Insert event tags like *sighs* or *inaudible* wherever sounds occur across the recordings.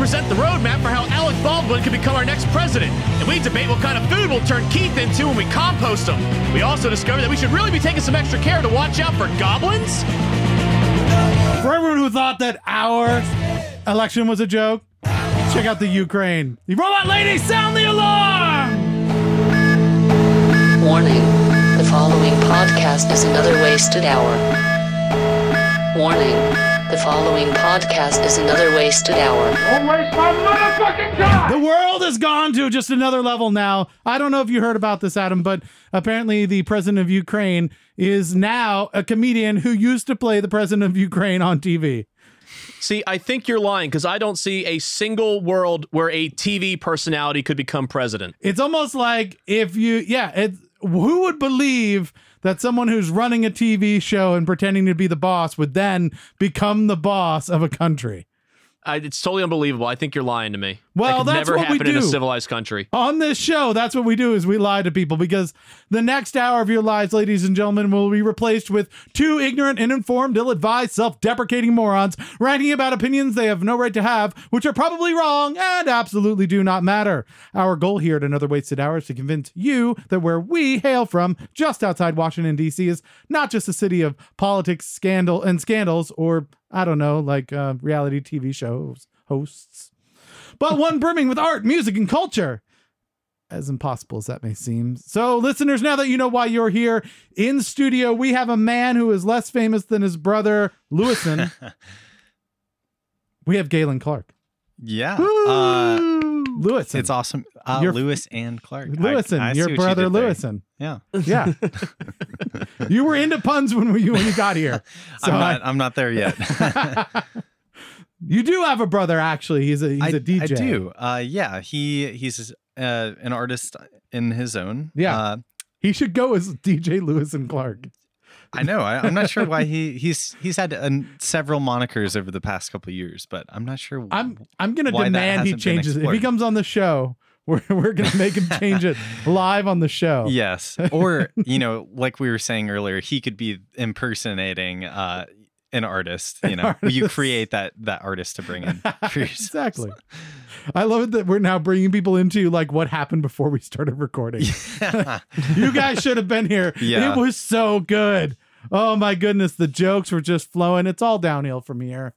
present the roadmap for how Alec Baldwin could become our next president. And we debate what kind of food we'll turn Keith into when we compost him. We also discover that we should really be taking some extra care to watch out for goblins. For everyone who thought that our election was a joke, check out the Ukraine. The robot lady, sound the alarm! Warning. The following podcast is another wasted hour. Warning. The following podcast is another wasted hour. Don't waste my motherfucking time! The world has gone to just another level now. I don't know if you heard about this, Adam, but apparently the president of Ukraine is now a comedian who used to play the president of Ukraine on TV. See, I think you're lying because I don't see a single world where a TV personality could become president. It's almost like if you, yeah, it, who would believe that someone who's running a TV show and pretending to be the boss would then become the boss of a country? I, it's totally unbelievable. I think you're lying to me. Well, that that's never what we happen in a civilized country. On this show, that's what we do is we lie to people because the next hour of your lives, ladies and gentlemen, will be replaced with two ignorant, uninformed, ill-advised, self-deprecating morons ranting about opinions they have no right to have, which are probably wrong and absolutely do not matter. Our goal here at Another Wasted Hour is to convince you that where we hail from, just outside Washington, D.C., is not just a city of politics, scandal, and scandals, or I don't know, like uh, reality TV shows hosts, but one brimming with art, music, and culture as impossible as that may seem. So, listeners, now that you know why you're here in studio, we have a man who is less famous than his brother, Lewison. *laughs* we have Galen Clark. Yeah. Uh, Lewison. it's awesome. Uh, Your- Lewis and Clark. Lewison, I see your you brother there. Lewison. Yeah. Yeah. *laughs* *laughs* you were into puns when you when you got here. *laughs* So I'm not. I'm not there yet. *laughs* you do have a brother actually. He's a he's I, a DJ. I do. Uh, yeah. He he's uh, an artist in his own. Yeah. Uh, He should go as DJ Lewis and Clark. I know. I, I'm not sure why he he's he's had uh, several monikers over the past couple of years, but I'm not sure. I'm I'm gonna demand he changes. If he comes on the show, we're we're gonna make him change it *laughs* live on the show. Yes. Or, you know, *laughs* like we were saying earlier, he could be impersonating uh, an artist. You know, you create that that artist to bring in. *laughs* exactly. I love it that we're now bringing people into like what happened before we started recording. you guys should have been here. Yeah. It was so good. Oh my goodness, the jokes were just flowing. It's all downhill from here.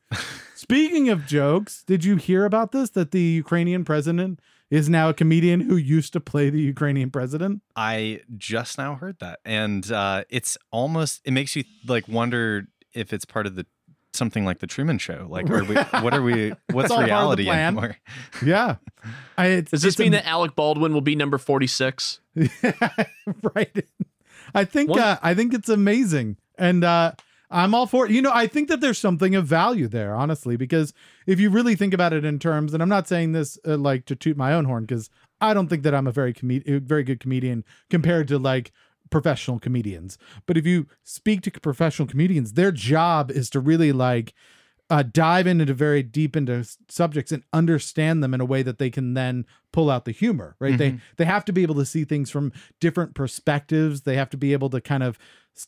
Speaking of jokes, did you hear about this? That the Ukrainian president is now a comedian who used to play the Ukrainian president? I just now heard that, and uh, it's almost it makes you like wonder if it's part of the something like the Truman Show. Like, are we, what are we? *laughs* What's all part of the reality anymore? *laughs* Yeah. I, it's, Does this it's mean am- that Alec Baldwin will be number 46? *laughs* right. I think uh, I think it's amazing, and uh, I'm all for it. You know, I think that there's something of value there, honestly, because if you really think about it in terms, and I'm not saying this uh, like to toot my own horn, because I don't think that I'm a very com- very good comedian compared to like professional comedians. But if you speak to professional comedians, their job is to really like uh, dive into very deep into subjects and understand them in a way that they can then pull out the humor right they they have to be able to see things from different perspectives they have to be able to kind of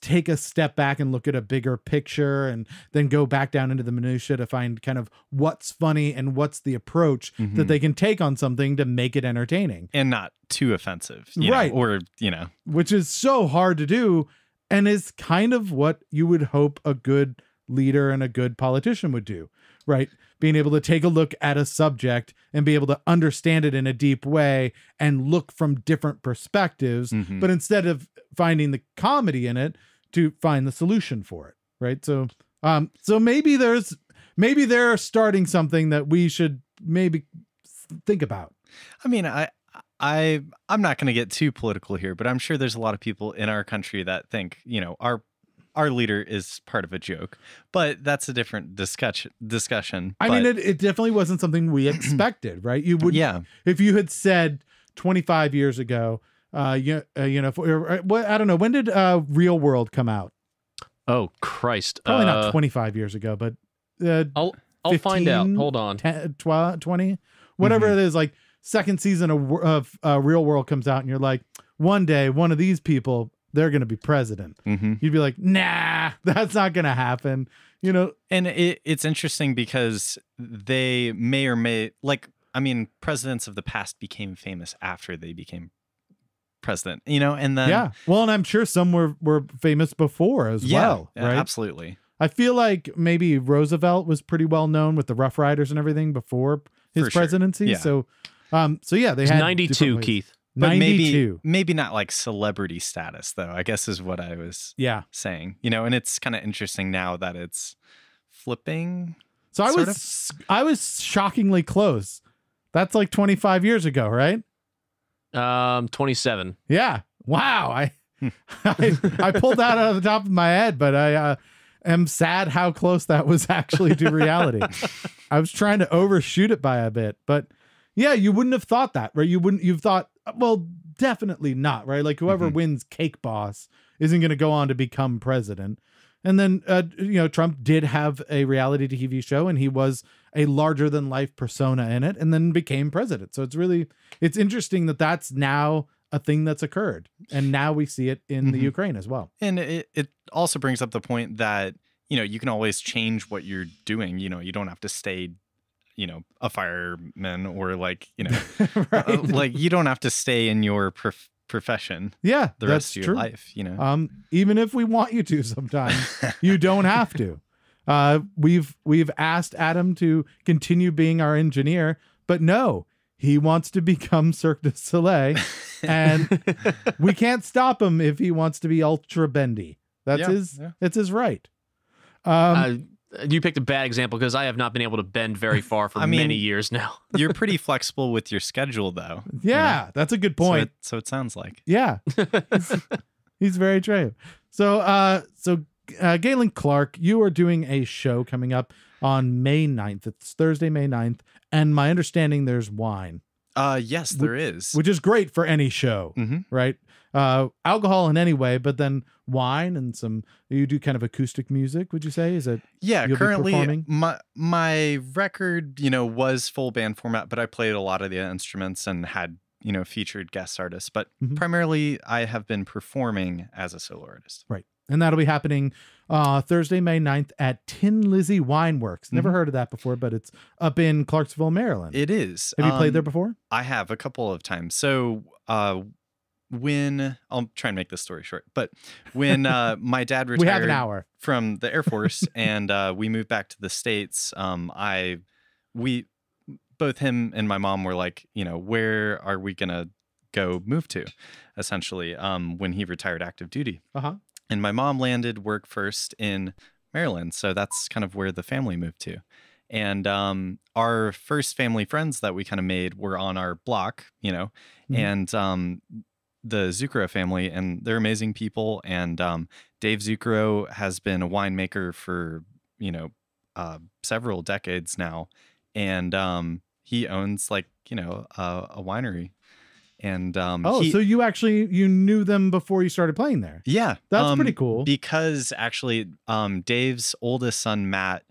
take a step back and look at a bigger picture and then go back down into the minutia to find kind of what's funny and what's the approach that mm-hmm. they can take on something to make it entertaining. And not too offensive, you know, Right. or you know, which is so hard to do and is kind of what you would hope a good leader and a good politician would do, right? Being able to take a look at a subject and be able to understand it in a deep way and look from different perspectives, Mhm. but instead of finding the comedy in it, to find the solution for it, right? So, um, so maybe there's maybe they're starting something that we should maybe think about. I mean, I. I I'm not going to get too political here, but I'm sure there's a lot of people in our country that think, you know, our our leader is part of a joke. But that's a different discussion discussion. I mean, it, it definitely wasn't something we expected, right? You would, yeah. if you had said 25 years ago, uh, you, uh, you know, for, uh, what I don't know, when did uh, Real World come out? Oh, Christ. Probably Uh, not 25 years ago, but uh, I'll, I'll find out. Hold on. 10, 12, 20, whatever Mm-hmm. it is. Like second season of, of uh, Real World comes out, and you're like, one day, one of these people, they're going to be president. hmm You'd be like, nah, *laughs* that's not going to happen. You know, And it, it's interesting because they may or may like I mean, presidents of the past became famous after they became president, you know, and then yeah. Well, and I'm sure some were were famous before as yeah, well, yeah, right? absolutely. I feel like maybe Roosevelt was pretty well known with the Rough Riders and everything before his For sure. presidency. Yeah. So, um, so yeah, they had 92. Keith. But 92. maybe maybe not like celebrity status though, I guess is what I was Yeah. saying. You know, and it's kind of interesting now that it's flipping. So I Sort was I was shockingly close. That's like 25 years ago, right? Um, 27. Yeah. Wow. I *laughs* I, I pulled that out of the top of my head, but I uh, am sad how close that was actually to reality. *laughs* I was trying to overshoot it by a bit, but yeah, you wouldn't have thought that, right? You wouldn't. You've thought, well, definitely not, right? Like whoever Mhm. wins Cake Boss isn't going to go on to become president. And then, uh, you know, Trump did have a reality TV show, and he was a larger than life persona in it, and then became president. So it's really, it's interesting that that's now a thing that's occurred, and now we see it in the Mhm. Ukraine as well. And it, it also brings up the point that, you know, you can always change what you're doing. You know, you don't have to stay, you know, a fireman or like, you know, *laughs* right? uh, like you don't have to stay in your prof- profession yeah, the that's rest of your true. life, you know. Um, even if we want you to, *laughs* sometimes you don't have to. *laughs* Uh, we've we've asked Adam to continue being our engineer, but no, he wants to become Cirque du Soleil, and we can't stop him if he wants to be ultra bendy. That's Yeah, his. yeah. It's his right. Um, uh, you picked a bad example because I have not been able to bend very *laughs* far for I mean- many years now. *laughs* You're pretty *laughs* flexible with your schedule though. you know? yeah, that's a good So point. it, so it sounds like. Yeah. He's very true. So uh so uh Galen Clark, you are doing a show coming up on May 9th. It's Thursday, May 9th, and my understanding there's wine, Uh yes, there is. which is great for any show, Mhm. right? Uh alcohol in any way, but then wine and some you do kind of acoustic music, would you say? Is it Yeah, currently my my record, you know, was full band format, but I played a lot of the instruments and had, you know, featured guest artists. But Mhm. primarily I have been performing as a solo artist. right? And that'll be happening uh Thursday, May 9th at Tin Lizzy Wine Works. Never Mhm. heard of that before, but it's up in Clarksville, Maryland. It is. Have you played there um, before? I have a couple of times. So uh when I'll try and make this story short, but when uh *laughs* my dad retired We have an hour. from the Air Force *laughs* and uh, we moved back to the States, um, I, we, both him and my mom were like, you know, where are we going to go move to essentially um, when he retired active duty? Uh-huh. And my mom landed work first in Maryland. So that's kind of where the family moved to. And um, our first family friends that we kind of made were on our block, you know, Mhm. and um, the Zucchero family, and they're amazing people. And um, Dave Zucchero has been a winemaker for, you know, uh, several decades now. And um, he owns like, you know, a, a winery. And um, Oh, he- so you actually you knew them before you started playing there. yeah, That's um, pretty cool. Because actually, um, Dave's oldest son Matt,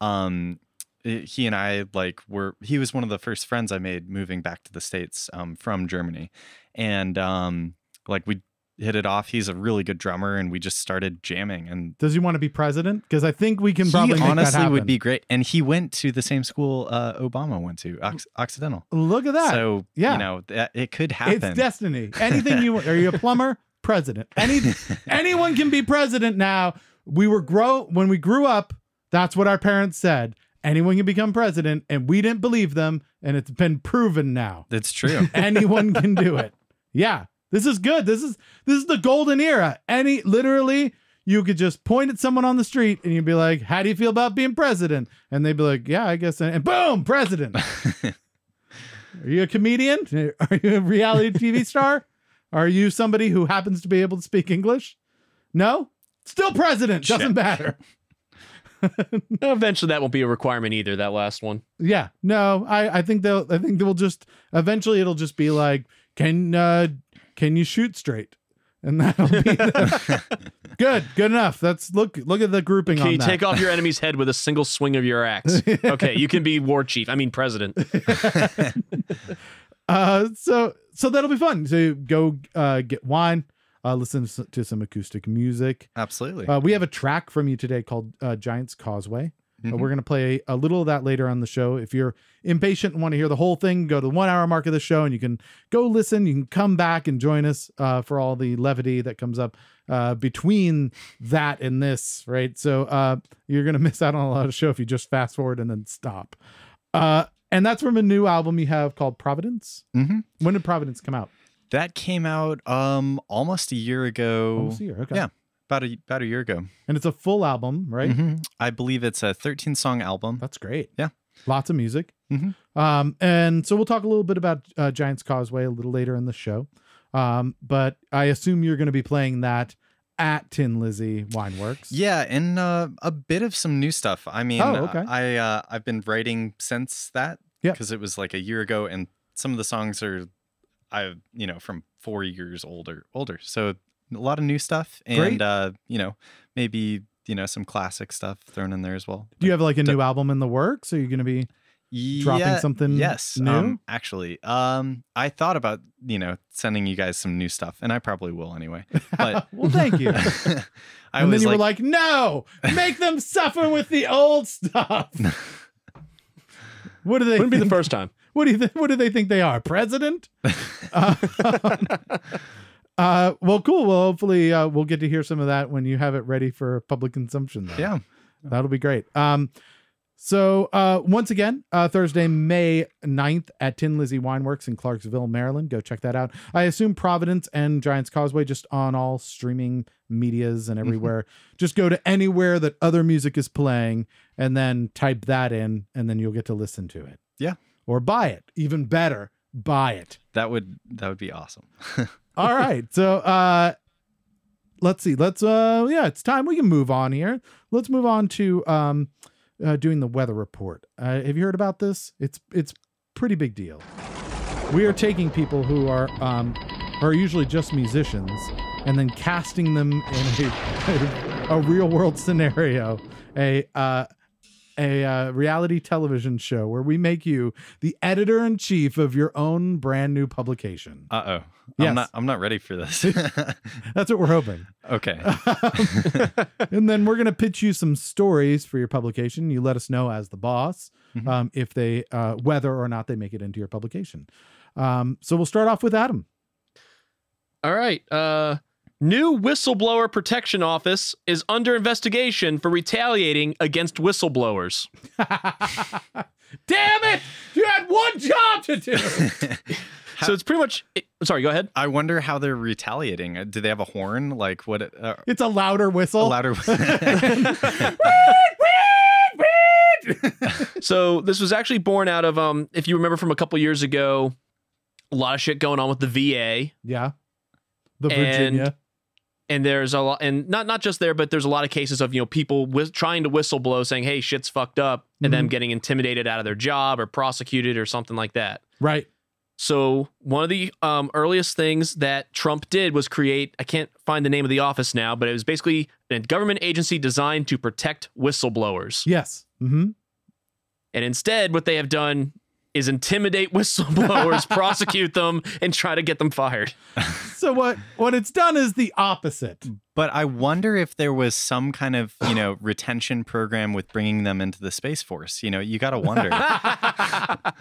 um, he and I like were he was one of the first friends I made moving back to the states um, from Germany, and um, like we hit it off. He's a really good drummer, and we just started jamming. And Does he want to be president? Because I think we can probably honestly would be great. And he went to the same school uh, Obama went to, Ox- Occidental. Look at that. So yeah. you know that it could happen. it's destiny. Anything you want. Are you a plumber? *laughs* President. Any anyone can be president now. We were grow when we grew up. That's what our parents said. Anyone can become president, and we didn't believe them, and it's been proven now. It's true. *laughs* Anyone can do it. Yeah, this is good. This is this is the golden era. Any literally, you could just point at someone on the street and you'd be like, "How do you feel about being president?" And they'd be like, "Yeah, I guess." And boom, president. *laughs* Are you a comedian? *laughs* Are you a reality TV star? Are you somebody who happens to be able to speak English? No? Still president. Doesn't matter. *laughs* Eventually, that won't be a requirement either. That last one. Yeah. No, I, I think they'll I think they'll just eventually it'll just be like, can uh can you shoot straight? And that'll be the- *laughs* good. Good enough. That's look look at the grouping Can on you that. take off your enemy's head with a single swing of your axe? *laughs* Okay, you can be war chief. I mean president. *laughs* uh so so that'll be fun. So go uh get wine. uh, listen to some acoustic music. Absolutely. Uh, we have a track from you today called uh, Giants Causeway. Uh, Mhm. we're going to play a little of that later on the show. If you're impatient and want to hear the whole thing, go to the one hour mark of the show and you can go listen. You can come back and join us uh, for all the levity that comes up uh, between that and this, right? So uh, you're going *laughs* to miss out on a lot of show if you just fast forward and then stop. Uh, and that's from a new album you have called Providence. Mhm. When did Providence come out? That came out um almost a year ago. Almost a year. Okay. Yeah. About a about a year ago. And it's a full album, right? Mhm. I believe it's a 13 song album. That's great. Yeah. Lots of music. Mhm. Um, and so we'll talk a little bit about uh, Giants Causeway a little later in the show. Um, but I assume you're going to be playing that at Tin Lizzy Wineworks. Yeah, and uh, a bit of some new stuff. I mean, Oh, okay. I uh, I've been writing since that. Because it was like a year ago, and some of the songs are, I you know, from four years older older. So a lot of new stuff, and Great. uh, you know, maybe you know some classic stuff thrown in there as well. Do you have like a new album in the works? Are you going to be? dropping Yeah, something Yes, new? Um, actually, um, I thought about you know sending you guys some new stuff, and I probably will anyway. But *laughs* well, thank you. *laughs* I and then was you like, were like, no, make them suffer with the old stuff. *laughs* what do they Wouldn't be the think- first time. What do you th- what do they think they are? President? uh, uh, well, cool. Well, hopefully uh, we'll get to hear some of that when you have it ready for public consumption. Then. yeah, That'll be great. Um, so uh, once again, uh, Thursday, May 9th at Tin Lizzy Wineworks in Clarksville, Maryland. Go check that out. I assume Providence and Giants Causeway just on all streaming medias and everywhere. Just go to anywhere that other music is playing and then type that in and then you'll get to listen to it. Yeah. Or buy it. Even better, buy it. that would that would be awesome. *laughs* All right. So uh let's see. Let's uh yeah, it's time we can move on here. Let's move on to um uh, doing the weather report. Uh, have you heard about this? It's it's pretty big deal. We are taking people who are um are usually just musicians and then casting them in a, *laughs* a, real world scenario, a uh a uh, reality television show where we make you the editor in chief of your own brand new publication. Uh oh, Yes. I'm not I'm not ready for this. *laughs* *laughs* That's what we're hoping. okay, *laughs* and then we're going to pitch you some stories for your publication. You let us know as the boss Mhm. um, if they, uh, whether or not they make it into your publication. Um, so we'll start off with Adam. All right. Uh, new whistleblower protection office is under investigation for retaliating against whistleblowers. *laughs* Damn it! You had one job to do. *laughs* So it's pretty much. it- sorry, go ahead. I wonder how they're retaliating. Do they have a horn? Like what? Uh, it's a louder whistle. a louder whistle. *laughs* So this was actually born out of um, if you remember from a couple years ago, a lot of shit going on with the VA. yeah. The Virginia. and there's a lot and not not just there but there's a lot of cases of you know people whis- trying to whistleblow saying hey shit's fucked up and them getting intimidated out of their job or prosecuted or something like that right. so one of the um, earliest things that trump did was create i can't find the name of the office now but it was basically a government agency designed to protect whistleblowers Yes. mm-hmm. and instead what they have done is intimidate whistleblowers *laughs* prosecute them and try to get them fired So what what it's done is the opposite. but I wonder if there was some kind of you know *sighs* retention program with bringing them into the space force. You know, you got to wonder. *laughs*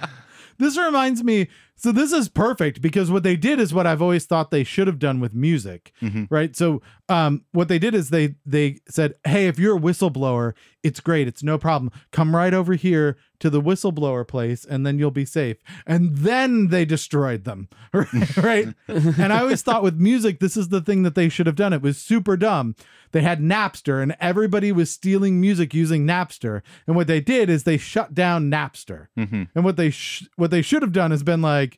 This reminds me. So this is perfect because what they did is what I've always thought they should have done with music, Mhm. right? So um, what they did is they they said, "Hey, if you're a whistleblower, it's great. It's no problem. Come right over here to the whistleblower place, and then you'll be safe." And then they destroyed them, *laughs* right? *laughs* and I always thought with music, this is the thing that they should have done. It was super dumb. They had Napster, and everybody was stealing music using Napster. And what they did is they shut down Napster. Mhm. And what they sh- what they should have done has been like,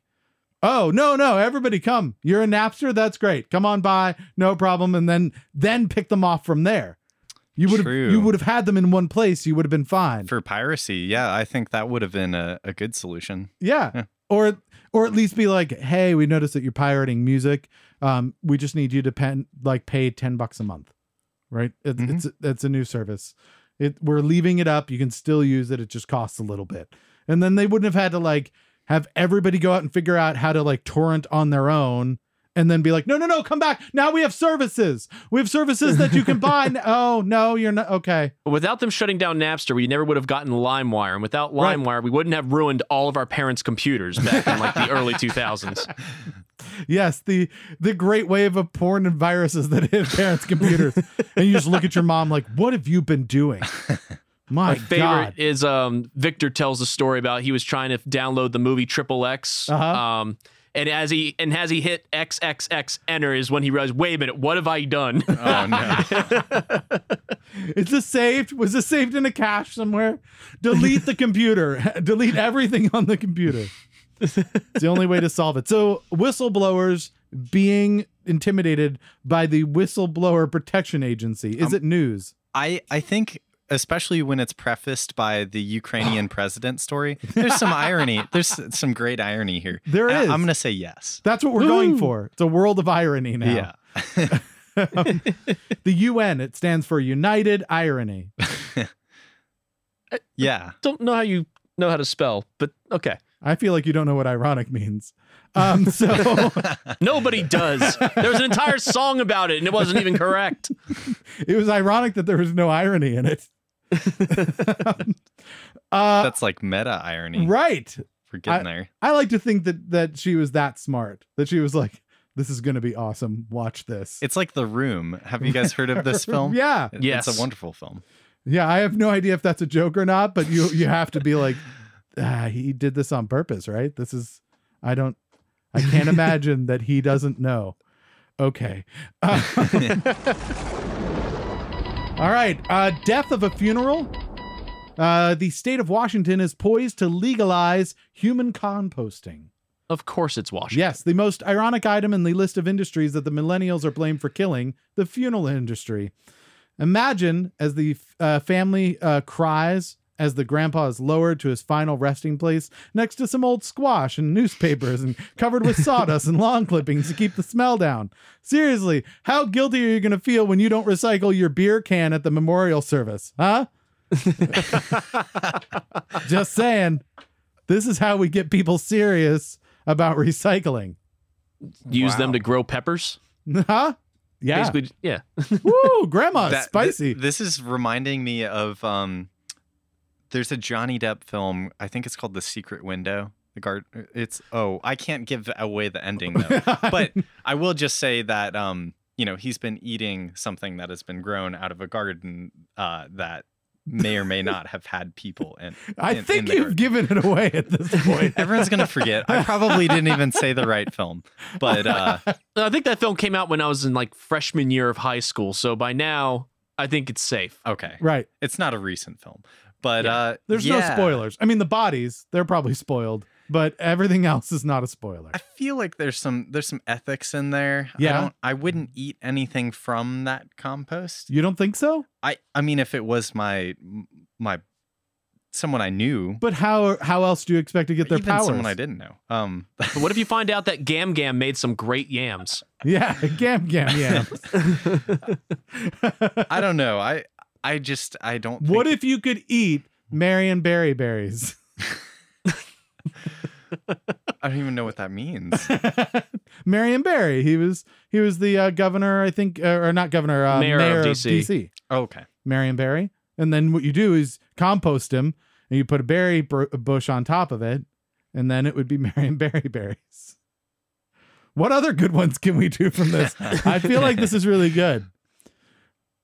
"Oh no, no, everybody come! You're a Napster. That's great. Come on by, no problem." And then then pick them off from there. You would have you would have had them in one place. You would have been fine. For piracy, yeah, I think that would have been a, a good solution. yeah. Yeah. Or or at least be like, "Hey, we noticed that you're pirating music. Um, we just need you to pen like pay ten bucks a month, right? It, Mhm. It's it's a new service. It we're leaving it up. You can still use it. It just costs a little bit. And then they wouldn't have had to like have everybody go out and figure out how to like torrent on their own and then be like, no, no, no, come back. Now we have services. We have services that you can buy. *laughs* oh, no, you're not. Okay. Without them shutting down Napster, we never would have gotten LimeWire, and without Right. LimeWire, we wouldn't have ruined all of our parents' computers back in like the *laughs* early 2000s. Yes, the the great wave of porn and viruses that hit parents' computers, and you just look at your mom like, "What have you been doing?" *laughs* My, My favorite God, is um, Victor tells a story about he was trying to download the movie Triple X. Uh-huh. Um, and as he and as he hit XXX enter is when he realized, wait a minute, what have I done? Oh no. *laughs* is this saved? Was this saved in a cache somewhere? Delete the computer. *laughs* Delete everything on the computer. It's the only way to solve it. So, whistleblowers being intimidated by the Whistleblower Protection Agency is Um, it news? I I think especially when it's prefaced by the Ukrainian president story, *laughs* there's some irony. There's some great irony here. There And I- is. I'm gonna say yes. That's what we're going for. It's a world of irony now. Yeah. *laughs* The UN, it stands for United Irony. *laughs* Yeah. Don't know how you know how to spell, but okay. I feel like you don't know what ironic means. Um, so Nobody does. There was an entire song about it, and it wasn't even correct. it was ironic that there was no irony in it. *laughs* *laughs* uh, That's like meta irony. right. We're getting there. I like to think that that she was that smart. That she was like, "This is going to be awesome. Watch this." It's like The Room. Have you guys heard of this *laughs* film? yeah, It- Yes. It's a wonderful film. yeah. I have no idea if that's a joke or not, but you you have to be like, ah, he did this on purpose, right? This is. I don't. I can't imagine that he doesn't know. Okay. Uh, all right. Uh, death of a funeral. Uh, the state of Washington is poised to legalize human composting. Of course, it's Washington. Yes, the most ironic item in the list of industries that the millennials are blamed for killing the funeral industry. Imagine as the uh, family uh, cries as the grandpa is lowered to his final resting place next to some old squash and newspapers and covered with sawdust and lawn clippings to keep the smell down. Seriously, how guilty are you going to feel when you don't recycle your beer can at the memorial service? Huh? *laughs* Just saying. This is how we get people serious about recycling. Use them to grow peppers. *laughs* Huh? Yeah. Basically, yeah. Woo, grandma, That- spicy. th- this is reminding me of um there's a Johnny Depp film. I think it's called The Secret Window. The guard it's oh, I can't give away the ending though. *laughs* but I will just say that um, you know, he's been eating something that has been grown out of a garden uh that may or may not have had people in. *laughs* I in- in think the you've garden. given it away at this *laughs* point. Everyone's gonna forget. I probably didn't even say the right film, but uh, I think that film came out when I was in like freshman year of high school. So by now, I think it's safe. okay, right. it's not a recent film, but Yeah. uh, There's no spoilers. I mean, the bodies, they're probably spoiled, but everything *laughs* else is not a spoiler. I feel like there's some there's some ethics in there. Yeah. I, don't, I wouldn't eat anything from that compost. You don't think so? I I mean, if it was my my someone I knew, But how how else do you expect to get their power? even powers? someone I didn't know. Um, *laughs* But what if you find out that Gam Gam made some great yams? Yeah, *laughs* gam gam yams. I don't know. I I just I don't. what think- if you could eat Marion Berry berries? *laughs* I don't even know what that means. *laughs* Marion Barry. He was he was the uh, governor, I think, uh, or not governor, uh, Mayor mayor, of of DC. DC. okay. Marion Barry. And then what you do is compost him, and you put a berry br- bush on top of it, and then it would be *laughs* Marion Berry berries. What other good ones can we do from this? I feel like this is really good.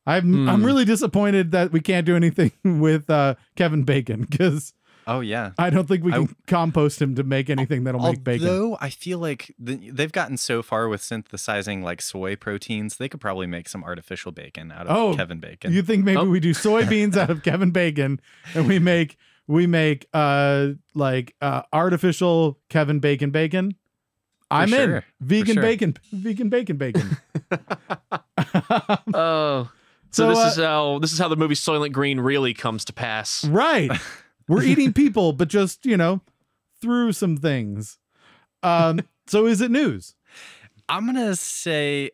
I'm I'm Hmm. really disappointed that we can't do anything *laughs* with uh, Kevin Bacon because Oh yeah. I don't think we I- can compost him to make anything that'll make bacon. Although I feel like the, they've gotten so far with synthesizing like soy proteins, they could probably make some artificial bacon out of Oh, Kevin Bacon. You think maybe Oh. we do soybeans out of *laughs* Kevin Bacon and we make we make uh like uh artificial Kevin Bacon bacon? I'm in. Vegan sure. bacon, vegan bacon bacon. *laughs* Oh. So, So, this uh, is how this is how the movie Soylent Green really comes to pass. right. *laughs* We're eating people, but just, you know, through some things. Um, so is it news? I'm gonna say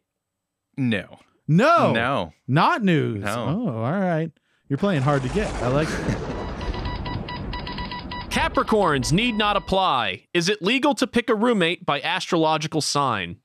no. No. No. Not news. No. Oh, all right. You're playing hard to get. I like it. *laughs* Capricorns need not apply. Is it legal to pick a roommate by astrological sign?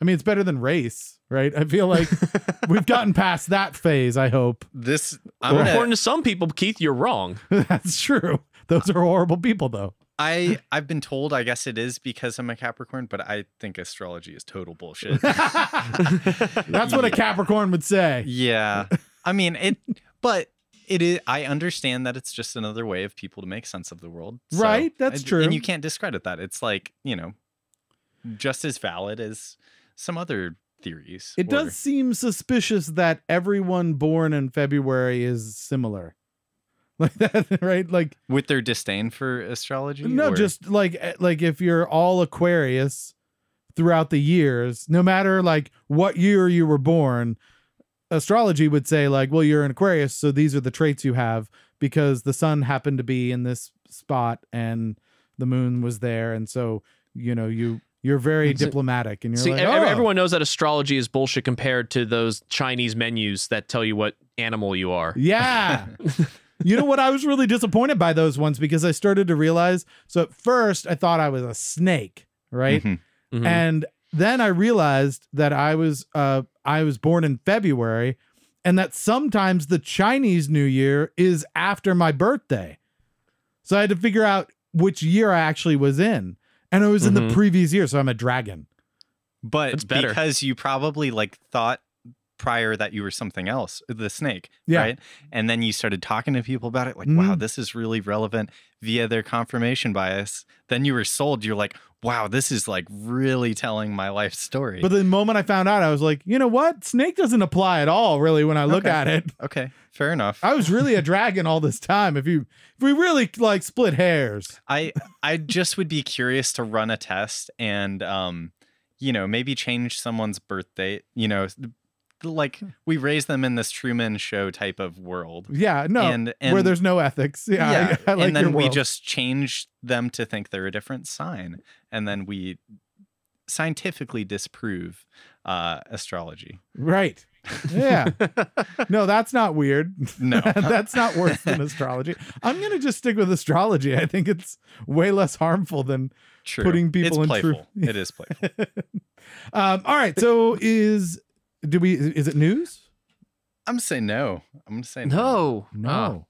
I mean, it's better than race, right? I feel like *laughs* we've gotten past that phase. I hope This I'm gonna, according to some people, Keith, you're wrong. *laughs* that's true. Those are horrible people, though. I I've been told I guess it is because I'm a Capricorn, but I think astrology is total bullshit. *laughs* That's what a Capricorn would say. yeah. I mean it but it is I understand that it's just another way of people to make sense of the world. So- Right, that's and- true. And you can't discredit that. It's like, you know, just as valid as some other theories. It or- does seem suspicious that everyone born in February is similar. *laughs* Like that, right? Like with their disdain for astrology. no, or- just like eh, like if you're all Aquarius throughout the years, no matter like what year you were born, astrology would say like, well, you're an Aquarius, so these are the traits you have because the sun happened to be in this spot and the moon was there, and so you know you you're very So- diplomatic and you're See, like, oh. everyone knows that astrology is bullshit compared to those Chinese menus that tell you what animal you are. Yeah. *laughs* you know what? I was really disappointed by those ones because I started to realize. So at first, I thought I was a snake, right? Mhm. Mhm. And then I realized that I was uh I was born in February, and that sometimes the Chinese New Year is after my birthday. So I had to figure out which year I actually was in, and it was in the Mhm. previous year. So I'm a dragon. but That's better. because you probably like thought prior that you were something else, the snake, Yeah. right? And then you started talking to people about it, like, wow, Mhm. this is really relevant via their confirmation bias. Then you were sold. You're like, wow, this is like really telling my life story. But the moment I found out, I was like, you know what? Snake doesn't apply at all, really, when I look Okay. at it. okay, fair enough. I was really a dragon all this time. If you if we really like split hairs. I I just would be curious to run a test and um you know maybe change someone's birthday you know like we raise them in this Truman show type of world Yeah, no. and and where there's no ethics. *laughs* Yeah. yeah, I, I like and then we just change them to think they're a different sign and then we scientifically disprove uh astrology Right. Yeah. *laughs* no, that's not weird. No. *laughs* that's not worse than astrology. I'm gonna just stick with astrology. I think it's way less harmful than True. Putting people it's in true- playful it is playful um all right. So is do we is it news? i'm gonna say no i'm gonna say no. No. no.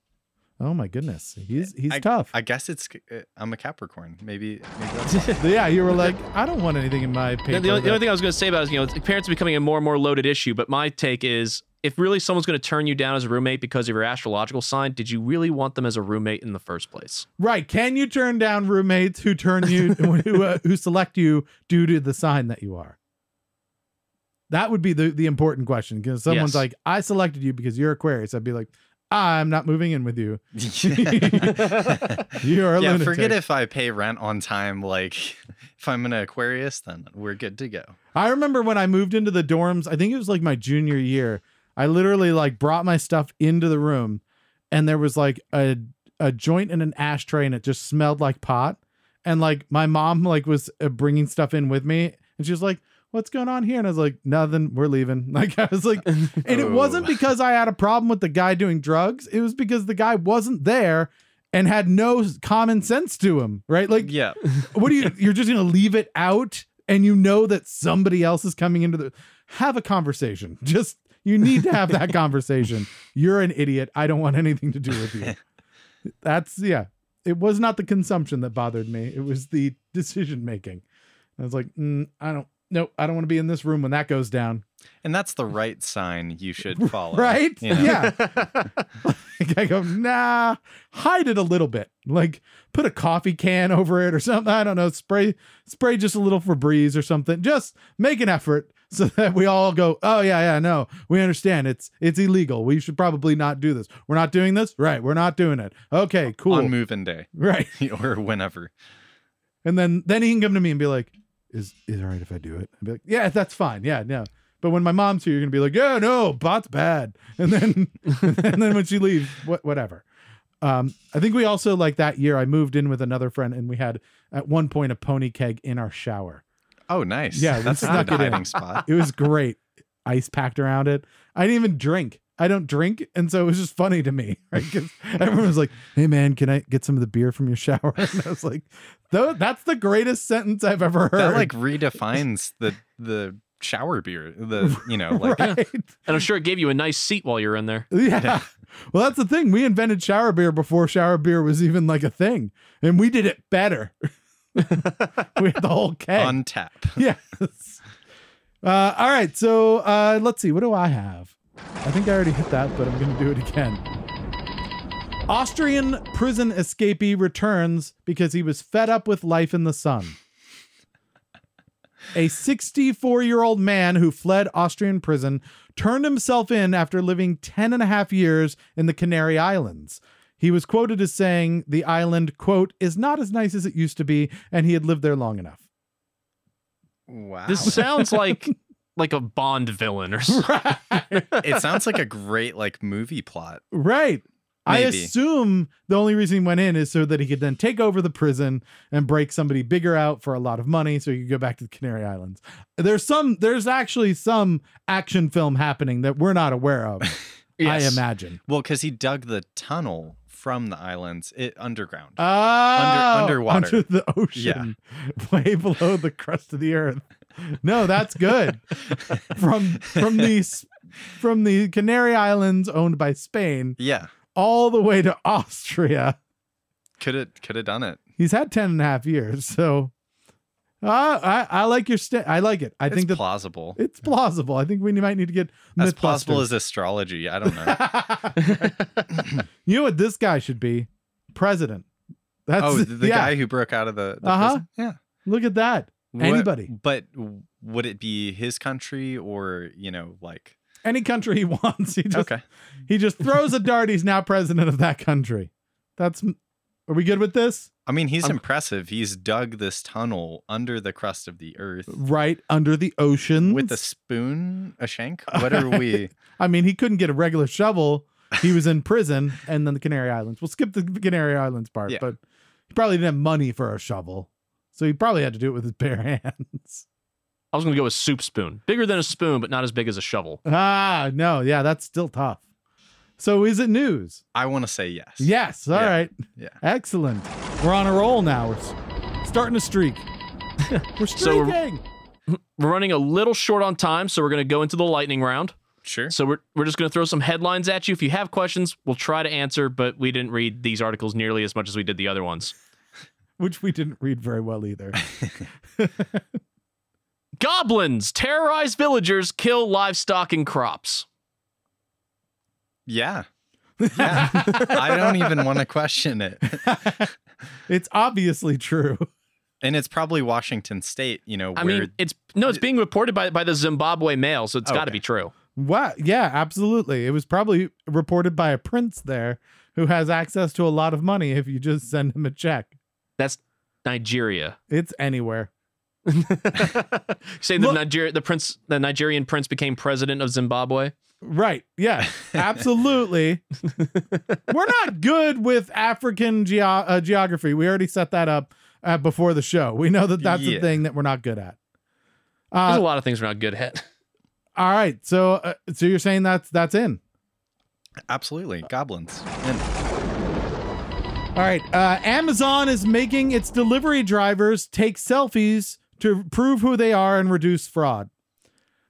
Oh my goodness. He's he's I- tough. i guess it's uh, i'm a capricorn maybe, maybe *laughs* yeah, you were like, I don't want anything in my paper. The, the only, the only thing I was going to say about it is, you know, parents are becoming a more and more loaded issue. But my take is, if really someone's going to turn you down as a roommate because of your astrological sign, did you really want them as a roommate in the first place? Right. Can you turn down roommates who turn you *laughs* who uh, who select you due to the sign that you are? That would be the the important question because someone's Yes. like, "I selected you because you're Aquarius." I'd be like, "I'm not moving in with you. *laughs* *laughs* You're a yeah, lunatic." forget if I pay rent on time. Like, *laughs* if I'm an Aquarius, then we're good to go. I remember when I moved into the dorms. I think it was like my junior year. I literally like brought my stuff into the room, and there was like a a joint and an ashtray, and it just smelled like pot. And like my mom like was uh, bringing stuff in with me, and she was like, "What's going on here?" And I was like, "Nothing. We're leaving." *laughs* Like I was like, *laughs* and it wasn't Oh. because I had a problem with the guy doing drugs. It was because the guy wasn't there and had no common sense to him. Right? Like Yeah, *laughs* what do you you're just gonna leave it out and you know that somebody else is coming into the have a conversation just you need to have that conversation you're an idiot i don't want anything to do with you that's yeah it was not the consumption that bothered me it was the decision making i was like mm, i don't nope i don't want to be in this room when that goes down. And that's the right sign you should follow. right? you know? yeah. *laughs* *laughs* Like, i go nah hide it a little bit. Like put a coffee can over it or something i don't know spray spray just a little Febreze or something. Just make an effort *laughs* so that we all go oh yeah yeah no we understand. It's it's illegal. We should probably not do this. We're not doing this? Right we're not doing it. Okay cool. on move-in day. Right. Or whenever. and then then he can come to me and be like is is it all right if i do it? I'd be like yeah that's fine. Yeah no. But when my mom's here you're gonna be like yeah no bot's bad. *laughs* And then *laughs* and then when she leaves what whatever. Um i think we also like that year i moved in with another friend and we had at one point a pony keg in our shower. Oh, nice. Yeah, that's a snuck good in. hiding spot. *laughs* it was great. Ice packed around it. I didn't even drink i don't drink and so it was just funny to me *laughs* right because everyone was like hey man can i get some of the beer from your shower *laughs* and i was like that's the greatest sentence i've ever heard That like redefines the the shower beer. The you know *laughs* like right? And I'm sure it gave you a nice seat while you're in there. Yeah. Well, that's the thing. We invented shower beer before shower beer was even like a thing, and we did it better. we had the whole keg. on tap. yes. Uh, all right. So uh, let's see. What do I have? I think I already hit that, but I'm going to do it again. Austrian prison escapee returns because he was fed up with life in the sun. A 64 year old man who fled Austrian prison turned himself in after living 10 and a half years in the Canary Islands. He was quoted as saying the island, quote, is not as nice as it used to be, and he had lived there long enough. Wow. This sounds like *laughs* like a Bond villain or *laughs* something. it sounds like a great like movie plot. Right. I assume the only reason he went in is so that he could then take over the prison and break somebody bigger out for a lot of money so he could go back to the Canary Islands. There's some there's actually some action film happening that we're not aware of. *laughs* I imagine. Well, because he dug the tunnel from the islands it underground. Oh, underwater. under the ocean, *laughs* way below the crust of the earth. *laughs* No, that's good. *laughs* from from the from the Canary Islands owned by Spain yeah. all the way to Austria. Could have could have done it. He's had 10 and a half years. So uh, I, I like your st- I like it. I it's think that plausible. it's plausible. I think we might need to get As plausible as astrology. I don't know. *laughs* you know what this guy should be? President. That's oh, the, the yeah. guy who broke out of the, the Uh-huh. prison? Yeah. Look at that. What- Anybody. But would it be his country or, you know, like Any country he *laughs* wants. He just Okay. he just throws a dart. He's now president of that country. That's are we good with this? I mean, he's I'm- impressive. He's dug this tunnel under the crust of the earth Right under the ocean. with a spoon, a shank. What are we? *laughs* I mean, he couldn't get a regular shovel. He was in prison and then the Canary Islands. We'll skip the Canary Islands part, Yeah. but he probably didn't have money for a shovel. So he probably had to do it with his *laughs* bare hands. I was going to go with soup spoon. Bigger than a spoon, but not as big as a shovel. Ah, no. Yeah, that's still tough. So is it news? I want to say yes. Yes. All Yeah. right. Yeah. Excellent. We're on a roll now. We're starting a streak. *laughs* We're So we're- streaking. *laughs* We're running a little short on time, so we're going to go into the lightning round. Sure. So we're, we're just going to throw some headlines at you. If you have questions, we'll try to answer, but we didn't read these articles nearly as much as we did the other ones. Which we didn't read very well either. *laughs* *laughs* Goblins terrorize villagers, kill livestock and crops. Yeah. *laughs* Yeah. I don't even want to question it. it's obviously true. And it's probably Washington State, you know, I where mean, it's no, it's being reported by by the Zimbabwe Mail, so it's got to be true. Wow. Yeah, absolutely. It was probably reported by a prince there who has access to a lot of money if you just send him a check. That's Nigeria. It's anywhere. *laughs* Say the Look- Niger- the prince, the Nigerian prince became president of Zimbabwe. Right. Yeah, absolutely. *laughs* We're not good with African geo- uh, geography. We already set that up uh, before the show. We know that that's the Yeah. thing that we're not good at. There's Uh, a lot of things we're not good at. all right. So, uh, so you're saying that's that's in. absolutely goblins. And All right. Uh, Amazon is making its delivery drivers take selfies to prove who they are and reduce fraud.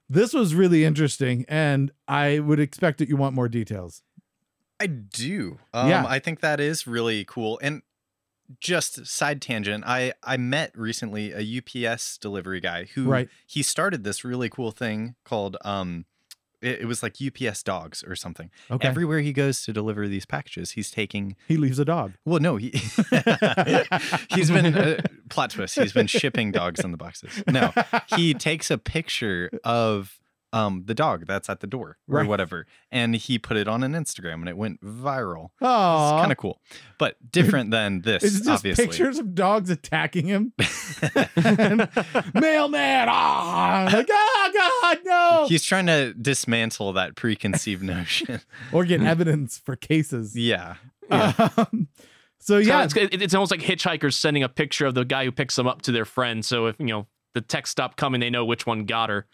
This was really interesting, and I would expect that you want more details. I do. Um, Yeah. I think that is really cool. And just side tangent, I I met recently a UPS delivery guy who Right. he started this really cool thing called um it, it was like UPS dogs or something. Okay. Everywhere he goes to deliver these packages, he's taking he leaves a dog. well, no, he *laughs* he's been uh, plot twist. He's been shipping dogs in the boxes. No, he *laughs* takes a picture of um the dog that's at the door or Right. whatever, and he put it on an Instagram, and it went viral. Oh, It's kind of cool, but different than this. It's just obviously, pictures of dogs attacking him. *laughs* Mailman, ah, like, oh God, no. he's trying to dismantle that preconceived *laughs* notion. or get *laughs* evidence for cases. yeah, yeah. Um, so Yeah, yeah, it's, it's almost like hitchhikers sending a picture of the guy who picks them up to their friend. So if you know the text stop coming, they know which one got her.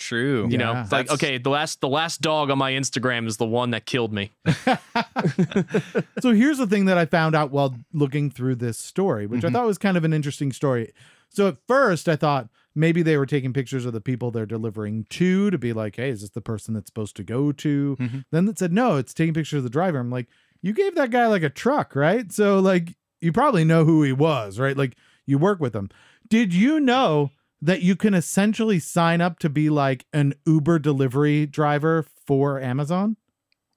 True. You know, it's like okay, the last the last dog on my Instagram is the one that killed me. *laughs* *laughs* so here's the thing that I found out while looking through this story, which Mhm. I thought was kind of an interesting story. So at first I thought maybe they were taking pictures of the people they're delivering to to be like, hey, is this the person that's supposed to go to? Mhm. Then it said, no, it's taking pictures of the driver. I'm like, you gave that guy like a truck, right? So like you probably know who he was, right? Like you work with him. Did you know that you can essentially sign up to be like an Uber delivery driver for Amazon?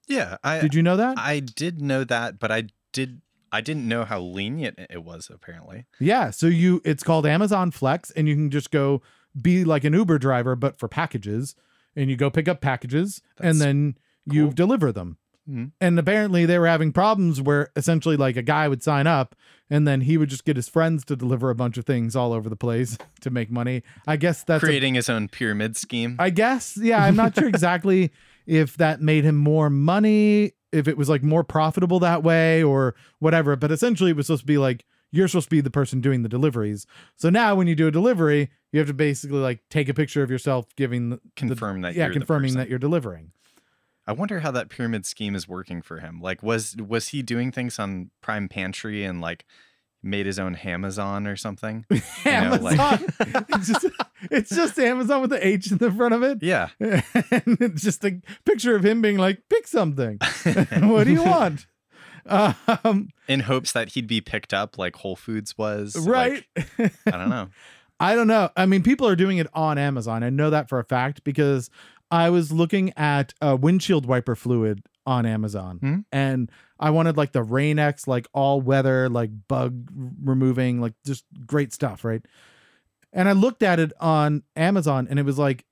Yeah, I Did you know that? I did know that, but I did I didn't know how lenient it was. Apparently, Yeah, so you it's called Amazon Flex and you can just go be like an Uber driver but for packages and you go pick up packages and That's then you deliver them. Mhm. And apparently they were having problems where essentially like a guy would sign up and then he would just get his friends to deliver a bunch of things all over the place *laughs* to make money. I guess that's a- creating his own pyramid scheme. I guess yeah, I'm not sure *laughs* exactly if that made him more money, if it was like more profitable that way or whatever, but essentially it was supposed to be like you're supposed to be the person doing the deliveries. So now when you do a delivery, you have to basically like take a picture of yourself giving the, Confirm that yeah, you're confirming that you're delivering. I wonder how that pyramid scheme is working for him. Like, was was he doing things on Prime Pantry and like made his own Amazon or something? *laughs* know, Amazon. like- *laughs* *laughs* it's, just, it's just Amazon with the H in the front of it. Yeah. and it's just a picture of him being like, pick something. what do you want? Um, In hopes that he'd be picked up like Whole Foods was. like, right. I don't know. I don't know. I mean, people are doing it on Amazon. I know that for a fact because I was looking at uh, windshield wiper fluid on Amazon Hmm. and I wanted like the Rain X, like all weather, like bug removing, like just great stuff, right? And I looked at it on Amazon and it was like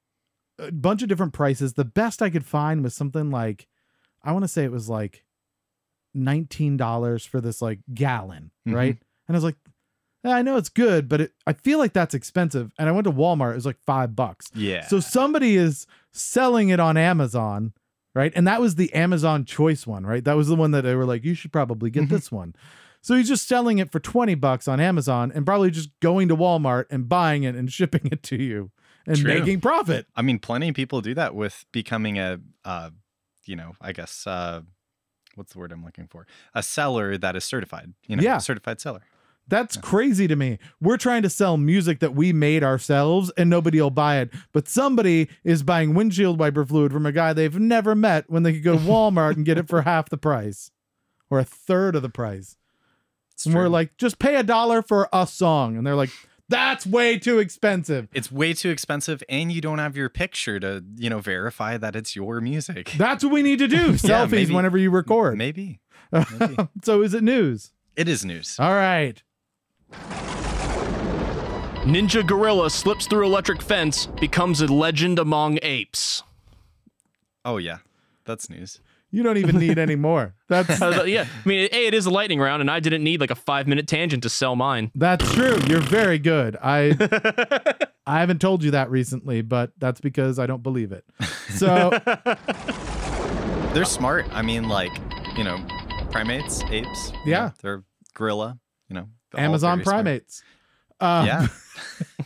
a bunch of different prices. The best I could find was something like, I want to say it was like $19 for this like gallon, Mhm. right? And I was like, "Eh, I know it's good, but it, I feel like that's expensive. And I went to Walmart, it was like five bucks. Yeah. So somebody is selling it on Amazon, right? And that was the Amazon choice one, right? That was the one that they were like, you should probably get Mhm. this one. So he's just selling it for 20 bucks on Amazon and probably just going to Walmart and buying it and *laughs* shipping it to you and True. making profit. I mean, plenty of people do that with becoming a, uh, you know, I guess, uh, what's the word I'm looking for? A seller that is certified. You know, Yeah. certified seller. That's crazy to me. We're trying to sell music that we made ourselves and nobody will buy it. But somebody is buying windshield wiper fluid from a guy they've never met when they could go to Walmart and get it for *laughs* half the price or a third of the price. It's and we're like, just pay a dollar for a song. And they're like, that's way too expensive. it's way too expensive, and you don't have your picture to, you know, verify that it's your music. That's what we need to do. *laughs* Yeah, Selfies maybe- whenever you record. Maybe *laughs* maybe. so is it news? it is news. All right. Ninja gorilla slips through electric fence, becomes a legend among apes. Oh yeah, that's news. You don't even need any more. *laughs* That's like, *laughs* *laughs* yeah, I mean, a it is a lightning round, and I didn't need like a five minute tangent to sell mine. that's true. You're very good. I I haven't told you that recently, but that's because I don't believe it. So They're smart. I mean, like you know, primates, apes. you Yeah. know, they're gorilla. You know, they're all Amazon primates. Um, Yeah.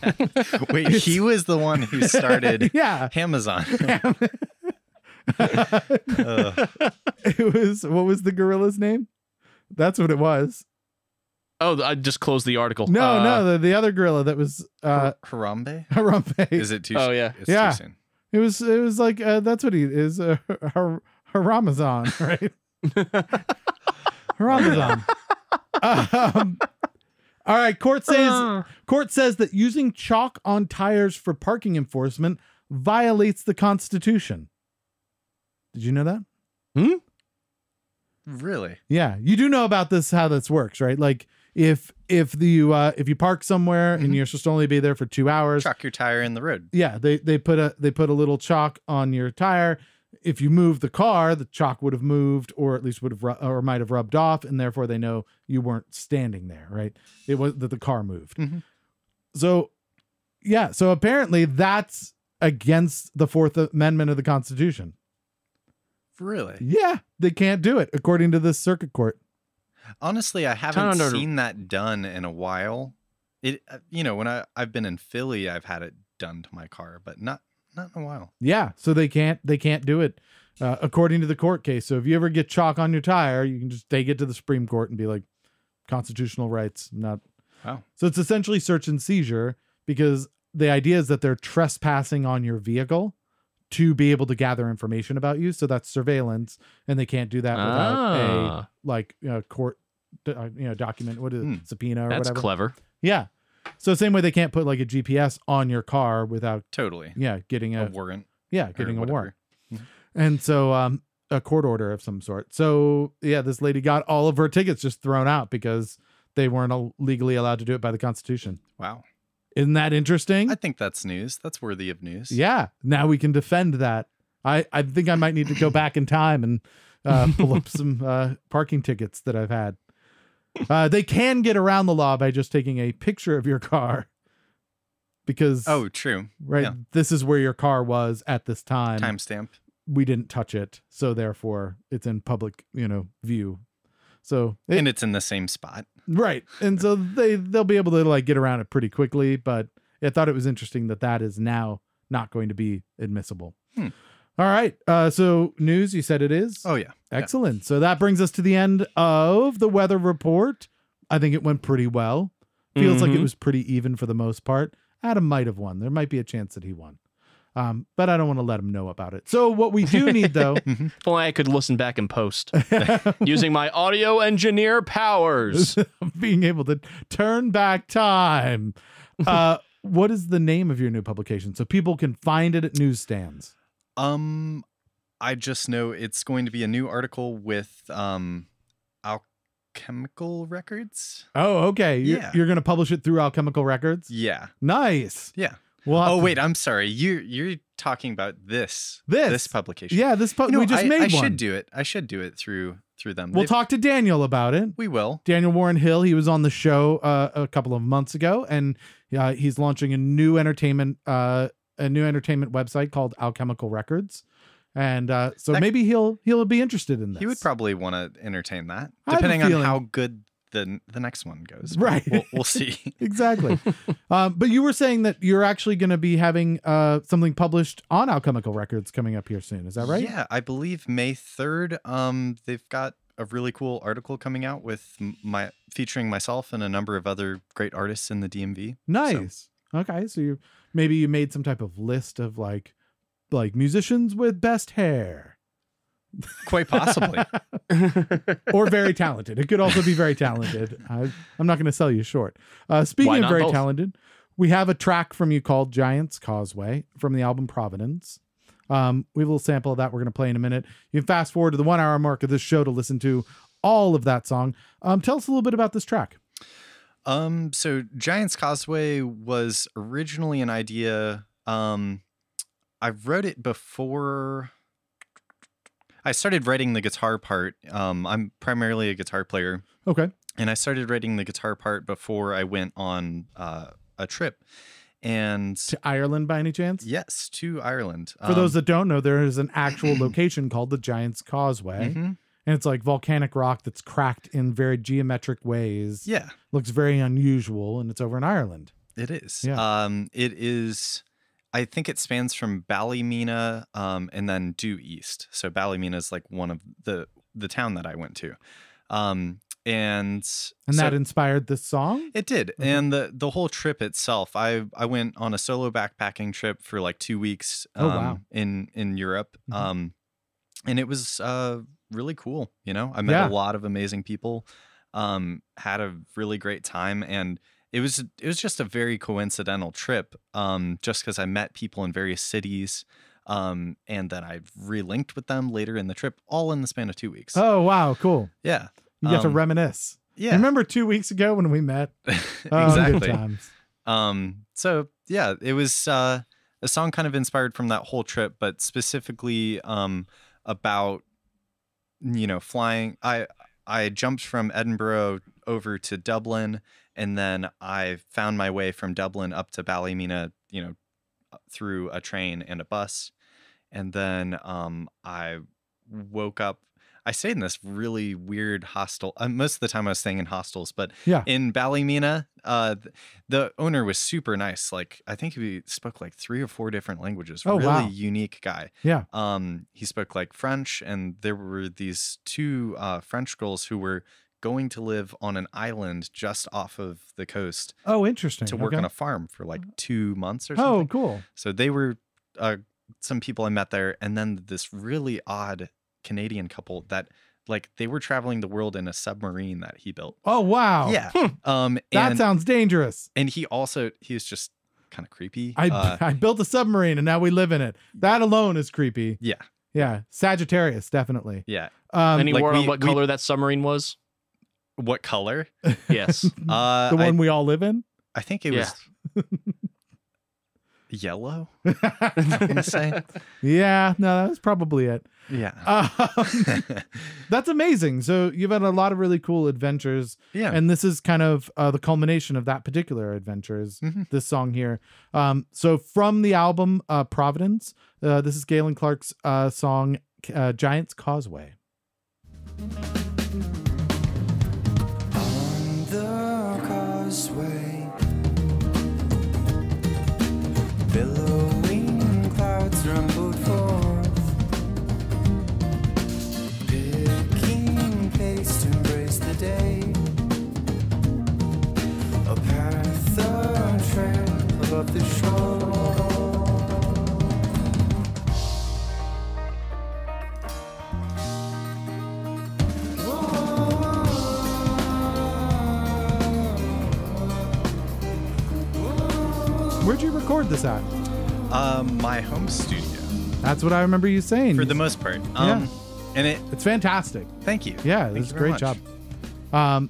*laughs* Wait, he was the one who started *laughs* Yeah. Amazon. *laughs* Ugh. It was what was the gorilla's name? That's what it was. Oh, I just closed the article. No, Uh, no, the, the other gorilla that was uh Harambe? Harambe. Is it too? Oh, yeah. It's Yeah. too soon. It was it was like uh, that's what he is uh, Har- Haramazon, right? Haramazon. um, all right, court says court says that using chalk on tires for parking enforcement violates the Constitution. Did you know that? Hmm. Really? Yeah, you do know about this how this works, right? Like if if the uh, if you park somewhere Mhm. and you're supposed to only be there for two hours, Chuck your tire in the road. yeah, they they put a they put a little chalk on your tire. If you move the car, the chalk would have moved, or at least would have ru- or might have rubbed off, and therefore they know you weren't standing there, right? It was that the car moved. Mhm. So, yeah, so apparently that's against the Fourth Amendment of the Constitution. Really? Yeah, they can't do it according to this circuit court. Honestly, I haven't under- seen that done in a while. It, uh, you know, when I I've been in Philly, I've had it done to my car, but not not in a while. Yeah, so they can't they can't do it uh, according to the court case. So if you ever get chalk on your tire, you can just take it to the Supreme Court and be like, constitutional rights, not. Wow. So it's essentially search and seizure because the idea is that they're trespassing on your vehicle to be able to gather information about you. So that's surveillance, and they can't do that without a Ah, like you know, court uh, you know document what is it, Hmm. subpoena or that's whatever. clever. Yeah. So same way they can't put like a GPS on your car without Totally. yeah getting A a warrant. yeah getting a whatever. warrant. And so um a court order of some sort. So yeah, this lady got all of her tickets just thrown out because they weren't al- legally allowed to do it by the Constitution. Wow. Isn't that interesting? I think that's news. That's worthy of news. yeah. Now we can defend that. I I think I might need to go back in time and uh, pull up *laughs* some uh, parking tickets that I've had. Uh, they can get around the law by just taking a picture of your car because Oh, true. right yeah. this is where your car was at this time. Timestamp. We didn't touch it, so therefore it's in public, you know, view. So it- and it's in the same spot. right, and so they they'll be able to like get around it pretty quickly. But I thought it was interesting that that is now not going to be admissible. Hmm. All right, uh, so news. You said it is. Oh yeah. yeah. Excellent. So that brings us to the end of the weather report. I think it went pretty well. Feels like it Mhm. was pretty even for the most part. Adam might have won. There might be a chance that he won. Um, but I don't want to let him know about it. So what we do need though, *laughs* If only I could listen back and post *laughs* using my audio engineer powers. *laughs* being able to turn back time. Uh, what is the name of your new publication so people can find it at newsstands? Um, I just know it's going to be a new article with um, alchemical records. Oh, okay. You're, Yeah. you're going to publish it through Alchemical Records. Yeah. Nice. Yeah. Well, Oh wait, I'm sorry. You you're talking about this This. this publication. Yeah, this pu- You know, we just I, made I one. should do it. I should do it through through them. We'll They've- talk to Daniel about it. We will. Daniel Warren Hill. He was on the show uh, a couple of months ago, and uh, he's launching a new entertainment uh, a new entertainment website called Alchemical Records, and uh, so That- maybe he'll he'll be interested in this. He would probably want to entertain that, I have a depending on how good the the next one goes. Right. We'll, we'll see. *laughs* exactly. um, but you were saying that you're actually going to be having uh, something published on Alchemical Records coming up here soon. Is that right? Yeah, I believe May third. Um, they've got a really cool article coming out with my featuring myself and a number of other great artists in the DMV. Nice. Okay, so you maybe you made some type of list of like like musicians with best hair. Quite possibly. *laughs* or very talented. It could also be very talented. I, I'm not going to sell you short. Uh, speaking of very both? talented, we have a track from you called Giants Causeway from the album Providence. Um, we have a little sample of that we're going to play in a minute. You can fast forward to the one hour mark of this show to listen to all of that song. Um, tell us a little bit about this track. Um, so Giants Causeway was originally an idea. Um, I wrote it before I started writing the guitar part. Um, I'm primarily a guitar player, Okay. and I started writing the guitar part before I went on uh, a trip. And To Ireland by any chance? yes, to Ireland. For those that don't know, there is an actual *clears throat* location called the Giants Causeway. Mhm. And it's like volcanic rock that's cracked in very geometric ways. yeah, Looks very unusual, and it's over in Ireland. It is. Yeah. Um, it is. I think it spans from Ballymena um, and then due east. So Ballymena is like one of the the town that I went to, um, and And so that inspired this song? it did. Mhm. And the the whole trip itself, I I went on a solo backpacking trip for like two weeks. Oh, um, wow. In in Europe, Mhm. um, and it was uh really cool. You know, I met Yeah. a lot of amazing people. Um, had a really great time and it was it was just a very coincidental trip um just because i met people in various cities um and then i relinked with them later in the trip all in the span of two weeks Oh, wow. Cool. yeah You get to Um, reminisce. yeah Remember two weeks ago when we met? *laughs* Oh, exactly times. um so yeah it was uh a song kind of inspired from that whole trip but specifically um about you know flying i i jumped from edinburgh over to dublin and then i found my way from dublin up to ballymena you know through a train and a bus. And then um i woke up i stayed in this really weird hostel uh, most of the time i was staying in hostels but Yeah. in ballymena uh th- the owner was super nice like i think he spoke like three or four different languages Oh, really wow. unique guy Yeah. um he spoke like french and there were these two uh french girls who were going to live on an island just off of the coast Oh, interesting. to work Okay. on a farm for like two months or something. Oh, cool. So they were uh, some people I met there, and then this really odd Canadian couple that like they were traveling the world in a submarine that he built. Oh, wow. Yeah. Um, That and sounds dangerous. and he also he was just kind of creepy. I Uh, *laughs* I built a submarine and now we live in it. That alone is creepy. yeah, Yeah, Sagittarius, definitely. yeah. Um, Any like word on we- what we- color that submarine was? What color? Yes. *laughs* Uh, the I, one we all live in. I think it Yeah. was yellow. *laughs* Yeah, no, that's probably it. Yeah. Um, *laughs* that's amazing. So you've had a lot of really cool adventures, yeah. and this is kind of uh, the culmination of that particular adventure. Is Mhm. this song here? Um, so from the album uh, Providence, uh, this is Galen Clark's uh, song uh, "Giant's Causeway." Record this at? um, my home studio That's what I remember you saying. for the most part. Um, and it. it's fantastic. Thank you. Yeah, this a great much. job. Um,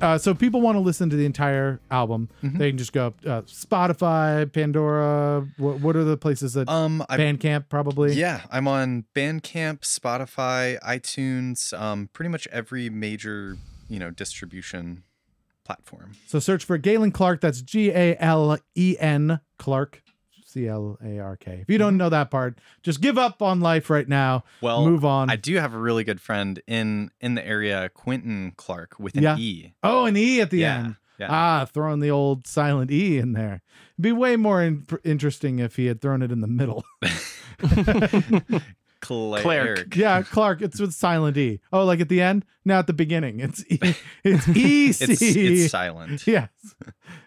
uh, so people want to listen to the entire album. Mm-hmm. They can just go uh, Spotify, Pandora. What, what are the places that Um, I Bandcamp probably? Yeah, I'm on Bandcamp, Spotify, iTunes, um, pretty much every major, you know, distribution platform. So search for Galen Clark. That's G A L E N Clark, C L A R K. If you don't know that part, just give up on life right now. Well, move on. I do have a really good friend in in the area, Quentin Clark, with an Yeah. E. oh, an E at the Yeah, end. yeah. Ah, throwing the old silent E in there. It'd be way more in- interesting if he had thrown it in the middle. *laughs* *laughs* Clark. Clark. Yeah, Clark. It's with silent E. Oh, like at the end? Now at the beginning. It's e, it's E C. It's it's silent. *laughs* yes.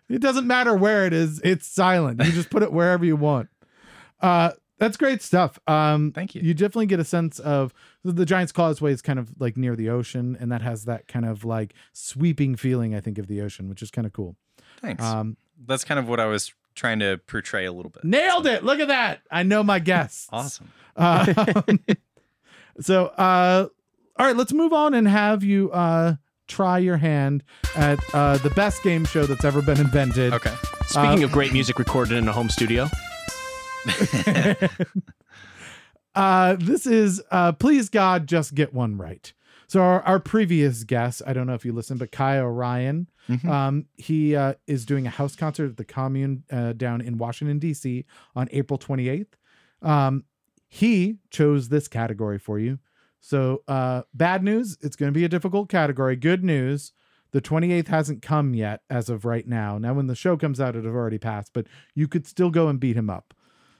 It doesn't matter where it is. It's silent. You just put it wherever you want. Uh, that's great stuff. Um, Thank you. You definitely get a sense of the Giant's Causeway is kind of like near the ocean, and that has that kind of like sweeping feeling. I think of the ocean, which is kind of cool. Thanks. Um, That's kind of what I was trying to portray a little bit. nailed it. Look at that. I know my guests. *laughs* Awesome. Uh, *laughs* so, uh, all right, let's move on and have you uh, try your hand at uh, the best game show that's ever been invented. Okay. Speaking of great music recorded in a home studio, *laughs* Uh, this is uh, Please God, Just Get One Right. So, our, our previous guest, I don't know if you listened, but Kai Orion, Mhm. um, he uh, is doing a house concert at the commune uh, down in Washington, D.C. on April 28th. Um, he chose this category for you. So, uh, bad news, it's going to be a difficult category. Good news, the 28th hasn't come yet as of right now. Now, when the show comes out, it'll have already passed, but you could still go and beat him up.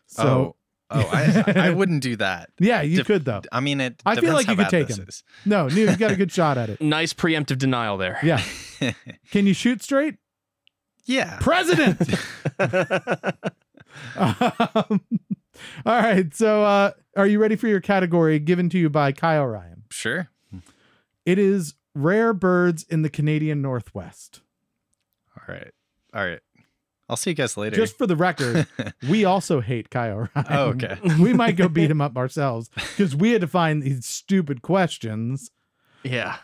So, oh, oh, I I wouldn't do that. *laughs* yeah, you Def- could though. I mean, it. I feel like you could take him. is. No, Neil, you got a good *laughs* shot at it. nice preemptive denial there. Yeah. *laughs* Can you shoot straight? Yeah. President. um, all right. So, uh, are you ready for your category given to you by Kai Orion? Sure. It is rare birds in the Canadian Northwest. All right. All right. I'll see you guys later. Just for the record, *laughs* we also hate Kai Orion. Oh, okay. *laughs* we might go beat him up ourselves because we had to find these stupid questions. Yeah.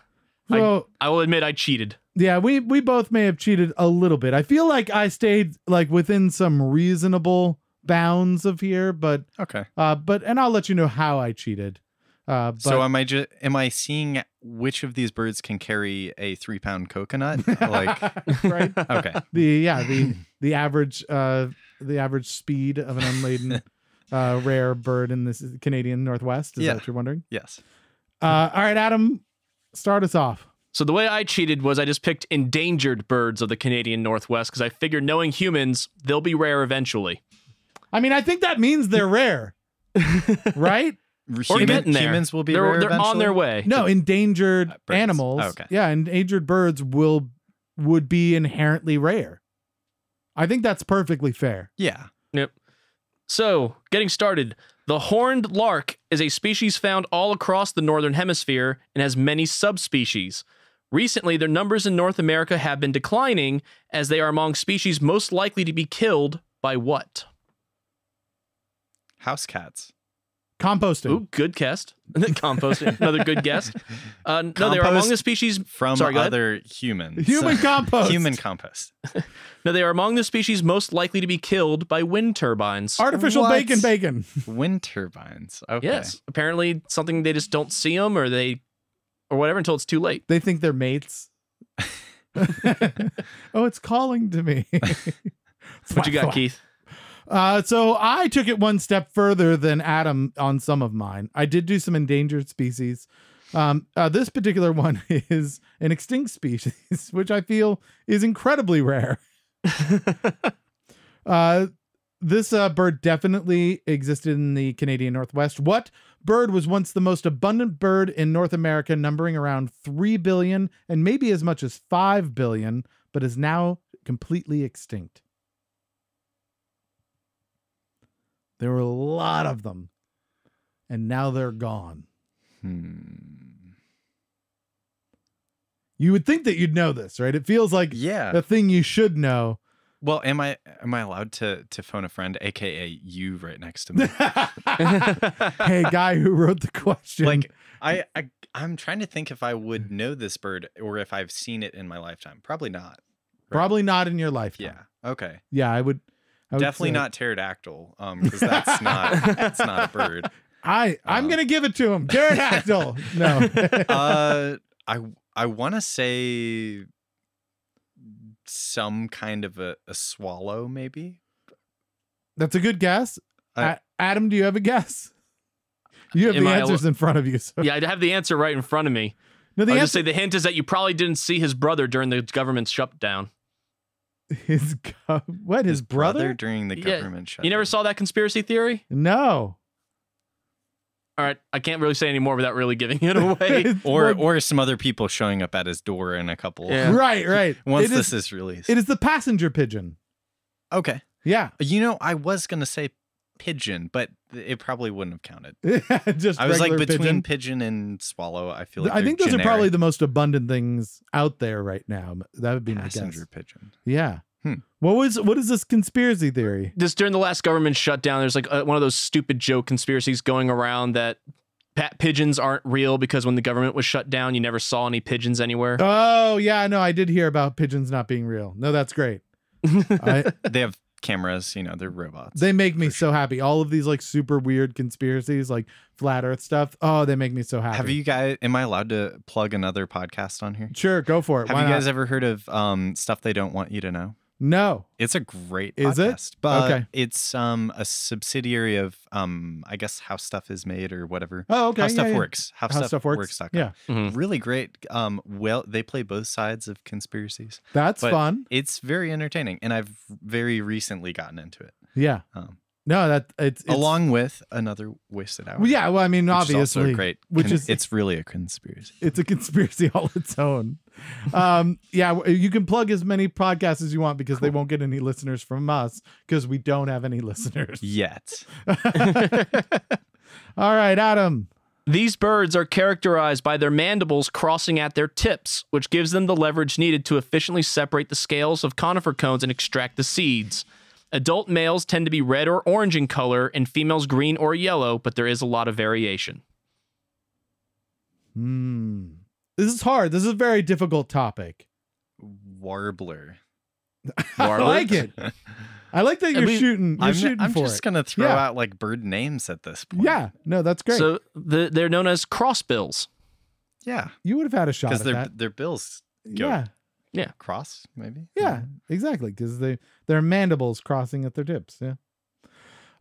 I- So, I will admit I cheated. Yeah, we we both may have cheated a little bit. I feel like I stayed like within some reasonable bounds of here, but okay. uh but and I'll let you know how I cheated. Uh but so am I just am I seeing which of these birds can carry a three pound coconut? Like *laughs* right? okay. The yeah, the the average uh the average speed of an unladen uh rare bird in this Canadian Northwest. Is Yeah. that what you're wondering? Yes. Uh all right, Adam, start us off. So the way I cheated was I just picked endangered birds of the Canadian Northwest because I figured knowing humans, they'll be rare eventually. I mean, I think that means they're rare. *laughs* right? Or Human- there. Humans will be they're, rare they're on their way. No, endangered Uh, animals. Oh, okay. Yeah, endangered birds will would be inherently rare. I think that's perfectly fair. Yeah. Yep. So, getting started. The horned lark is a species found all across the northern hemisphere and has many subspecies. Recently, their numbers in North America have been declining as they are among species most likely to be killed by what? House cats. Composting. Ooh, good guest. *laughs* Composting, another good guest. Uh, no, they are among the species From Sorry, other humans. Human *laughs* compost. Human compost. *laughs* No, they are among the species most likely to be killed by wind turbines. Artificial What? bacon bacon. Wind turbines. Okay. Yes, apparently something they just don't see them or they or whatever until it's too late. They think they're mates. oh, it's calling to me. What you got, Keith? Uh, so I took it one step further than Adam on some of mine. I did do some endangered species. Um, uh, this particular *laughs* one is an extinct species, which I feel is incredibly rare. *laughs* uh, this uh, bird definitely existed in the Canadian Northwest. What bird was once the most abundant bird in North America, numbering around 3 billion and maybe as much as 5 billion, but is now completely extinct? There were a lot of them, and now they're gone. Hmm. You would think that you'd know this, right? It feels like Yeah. a thing you should know. Well, am I am I allowed to to phone a friend, aka you, right next to me? *laughs* hey, *laughs* guy who wrote the question. like I, I I'm trying to think if I would know this bird or if I've seen it in my lifetime. Probably not. right? probably not in your lifetime. Yeah. Okay. Yeah, I would. I Definitely say- not pterodactyl. Um, because that's not that's not a bird. *laughs* I I'm Um, gonna give it to him. Pterodactyl. *laughs* no. Uh, I I want to say some kind of a, a swallow, maybe. That's a good guess. I- A- Adam, do you have a guess? You have Am the I al- answers in front of you. So. yeah, I have the answer right in front of me. No, the I'll answer just say the hint is that you probably didn't see his brother during the government shutdown. *laughs* his go- what his, brother? during the Yeah, government shutdown. You never saw that conspiracy theory? No. All right, I can't really say any more without really giving it away. *laughs* *laughs* or Well, or some other people showing up at his door in a couple. Yeah. right, right. Once It this is, is released. it is the passenger pigeon. okay. Yeah. You know, I was gonna say pigeon, but it probably wouldn't have counted. *laughs* Just I was like between pigeon. pigeon. and swallow. I feel like I think they're those are probably the most abundant things out there right now. That would be my passenger guess. pigeon. Yeah. Hmm. What was what is this conspiracy theory? This during the last government shutdown, there's like uh one of those stupid joke conspiracies going around that pa- pigeons aren't real because when the government was shut down, you never saw any pigeons anywhere. Oh yeah, no, I did hear about pigeons not being real. No, that's great. *laughs* I, They have cameras. You know, they're robots. they make me so happy. All of these like super weird conspiracies, like flat Earth stuff. Oh, they make me so happy. have you guys? Am I allowed to plug another podcast on here? Sure, go for it. Have Why you guys ever heard of um stuff they don't want you to know? No. It's a great Is it? But Okay. it's um a subsidiary of um I guess how stuff is made or whatever. Oh, okay. How yeah, stuff yeah. works. How, How stuff, stuff works. works. Yeah, Mhm. Really great. Um well they play both sides of conspiracies. that's But fun. It's very entertaining and I've very recently gotten into it. Yeah. Um No, that it's, it's along with another wasted hour. Well, yeah. Well, I mean, which is also obviously, great. which con- is it's really a conspiracy. it's a conspiracy all its own. Um, yeah, you can plug as many podcasts as you want because they won't get any listeners from us because we don't have any listeners. Yet. *laughs* All right, Adam. These birds are characterized by their mandibles crossing at their tips, which gives them the leverage needed to efficiently separate the scales of conifer cones and extract the seeds. Adult males tend to be red or orange in color, and females green or yellow, but there is a lot of variation. Hmm. This is hard. This is a very difficult topic. Warbler. *laughs* I like it. I like that you're mean, shooting. You're I'm, shooting I'm for just it. gonna throw Yeah. out like bird names at this point. Yeah. No, that's great. So the, they're known as crossbills. Yeah. you would have had a shot Because at their that. their bills go Yeah. Cross, maybe. Yeah, exactly. Because they their mandibles crossing at their tips. Yeah.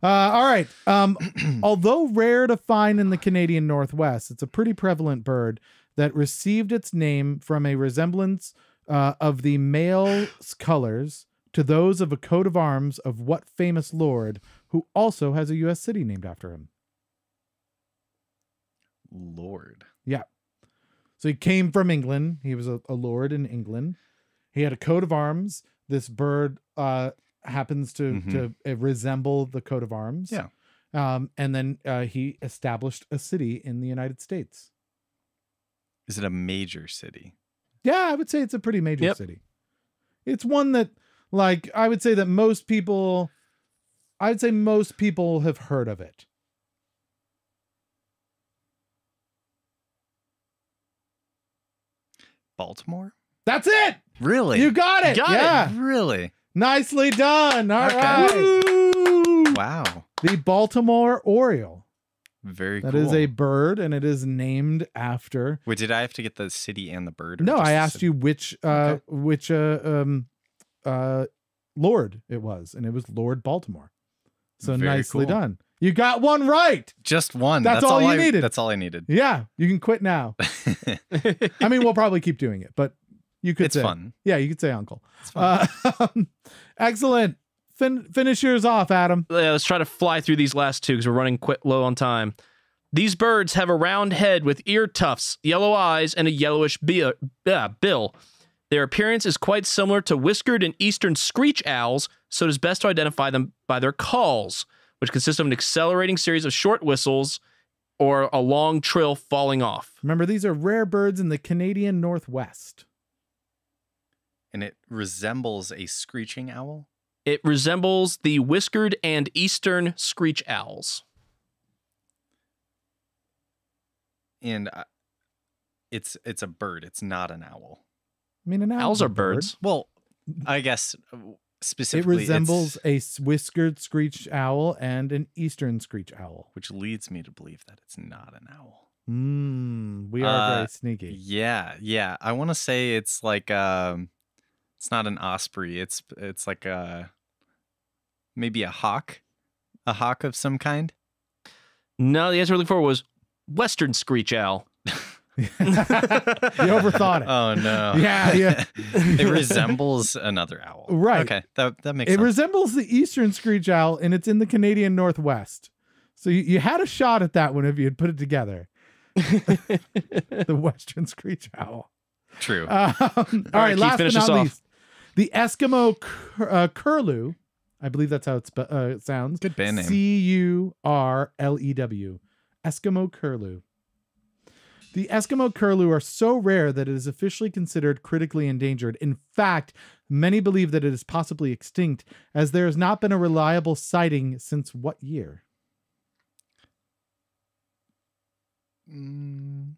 Uh, all right. Um, *clears throat* although rare to find in the Canadian Northwest, it's a pretty prevalent bird that received its name from a resemblance uh, of the male's colors to those of a coat of arms of what famous lord who also has a U.S. city named after him? Lord. Yeah. So he came from England. He was a, a lord in England. He had a coat of arms. This bird uh, happens to Mhm. to uh, resemble the coat of arms. Yeah. Um, and then uh, he established a city in the United States. Is it a major city? Yeah, I would say it's a pretty major Yep. city. It's one that, like, I would say that most people, I would say most people have heard of it. Baltimore? That's it. Really? You got it. Got it. yeah. really? Nicely done. All Okay. right. Wow. The Baltimore Oriole. Very That cool. is a bird and it is named after. Wait, did I have to get the city and the bird? No, I asked you which uh Okay. which uh um uh lord it was and it was Lord Baltimore. So Very nicely cool. done. You got one right. Just one. That's all you I, needed. That's all I needed. Yeah, you can quit now. *laughs* I mean, we'll probably keep doing it, but you could it's say fun. Yeah, you could say uncle. It's fun. Uh, *laughs* excellent. Fin- finish yours off, Adam. Yeah, let's try to fly through these last two because we're running quite low on time. These birds have a round head with ear tufts, yellow eyes, and a yellowish bi- uh, bill. Their appearance is quite similar to whiskered and eastern screech owls, so it is best to identify them by their calls, which consist of an accelerating series of short whistles or a long trill falling off. Remember, these are rare birds in the Canadian Northwest. And it resembles a screeching owl. It resembles the whiskered and eastern screech owls. And uh, it's it's a bird. It's not an owl. I mean, an owl's Owls a are bird. birds. Well, I guess specifically, It specifically it's- resembles a s- whiskered screech owl and an eastern screech owl. which leads me to believe that it's not an owl. Mm, we are Uh, very sneaky. Yeah, yeah. I want to say it's like um it's not an osprey. It's it's like a maybe a hawk. A hawk of some kind. No, the answer we're looking for was western screech owl. *laughs* you overthought it. Oh no. Yeah, yeah. *laughs* it resembles another owl. Right. Okay. That that makes it sense. resembles the eastern screech owl, and it's in the Canadian Northwest. So you, you had a shot at that one if you had put it together. *laughs* the western screech owl. True. Um, all right, right, Keith, last but finish not off. least, the Eskimo cur- uh, curlew. I believe that's how it spe- uh, it sounds. Good band name. C U R L E W. Eskimo curlew. The Eskimo curlew are so rare that it is officially considered critically endangered. In fact, many believe that it is possibly extinct, as there has not been a reliable sighting since what year? Mm,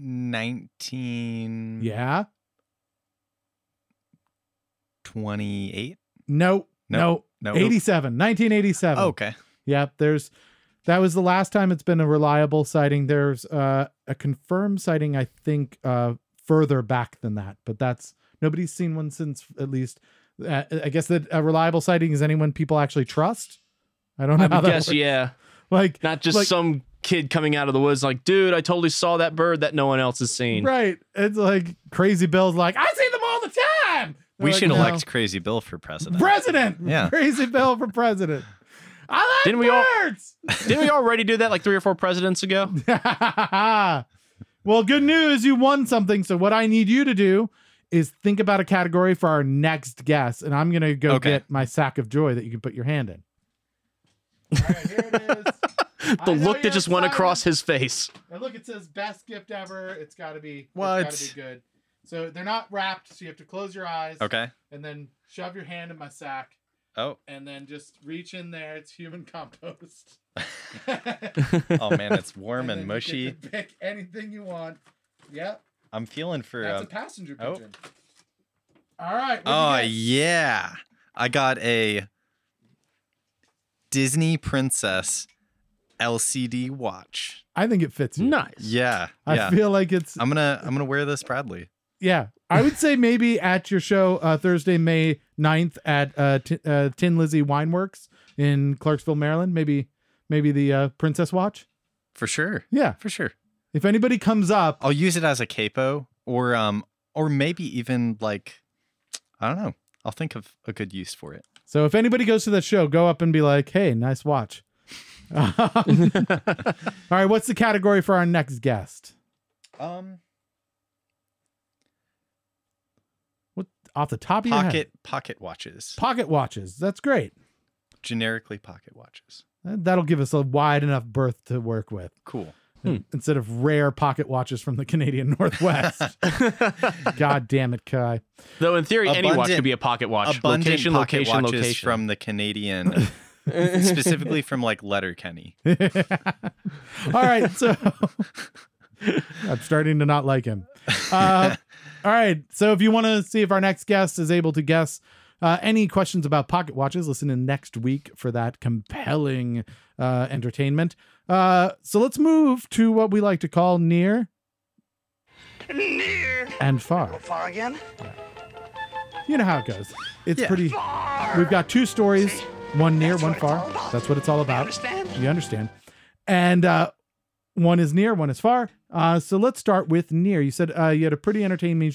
19 Yeah. 28 No. No. no 87. 1987. Oh, okay Yep, there's that was the last time it's been a reliable sighting. There's uh, a confirmed sighting, I think, uh, further back than that, but that's nobody's seen one since at least. Uh, I guess that a reliable sighting is anyone people actually trust. I don't know. I how would that guess, works. yeah. Like Not just like- some kid coming out of the woods like, dude, I totally saw that bird that no one else has seen. right. It's like crazy Bill's like I see them all the time. They're we like, should "No." elect crazy bill for president president. Yeah. *laughs* crazy Bill for president. I like Didn't we all- birds. *laughs* Didn't we already do that like three or four presidents ago? *laughs* well, good news. You won something. So, what I need you to do is think about a category for our next guest. And I'm going to go Okay. get my sack of joy that you can put your hand in. All right, here it is. *laughs* The look that just went across his face. And look, it says best gift ever. It's got to be, What? it's got to be good. So, they're not wrapped. So, you have to close your eyes okay and then shove your hand in my sack oh and then just reach in there. It's human compost. *laughs* oh man it's warm And and mushy You get pick anything you want. Yep, i'm feeling for that's um, a passenger oh. pigeon. All right. oh yeah i got a disney princess lcd watch I think it fits you. Nice. yeah I yeah feel like it's i'm gonna i'm gonna wear this proudly yeah. I would say *laughs* maybe at your show uh, Thursday, May 9th at uh, T- uh, Tin Lizzy Wineworks in Clarksville, Maryland. Maybe maybe the uh, Princess Watch. for sure Yeah. for sure If anybody comes up, I'll use it as a capo or um or maybe even like I don't know. I'll think of a good use for it. So if anybody goes to that show, go up and be like, "Hey, nice watch." *laughs* All right, what's the category for our next guest? Um, What off the top of your head? pocket pocket watches, Pocket watches. That's great. generically pocket watches. That'll give us a wide enough berth to work with Cool. Instead of rare pocket watches from the Canadian *laughs* Northwest. *laughs* God damn it, Kai. Though in theory, any watch could be a pocket watch. Abundant location, pocket location, watches location. from the Canadian, *laughs* specifically from like Letterkenny. All right, so I'm starting to not like him. Uh, all right, so if you want to see if our next guest is able to guess uh, any questions about pocket watches, listen in next week for that compelling uh, entertainment. Uh, so let's move to what we like to call near, Near. and far. Far again? You know how it goes. It's Yeah. pretty. We've got two stories, one near, one far. That's what it's all about. Understand? You understand? And uh, one is near, one is far. Uh, so let's start with near. You said uh, you had a pretty entertaining,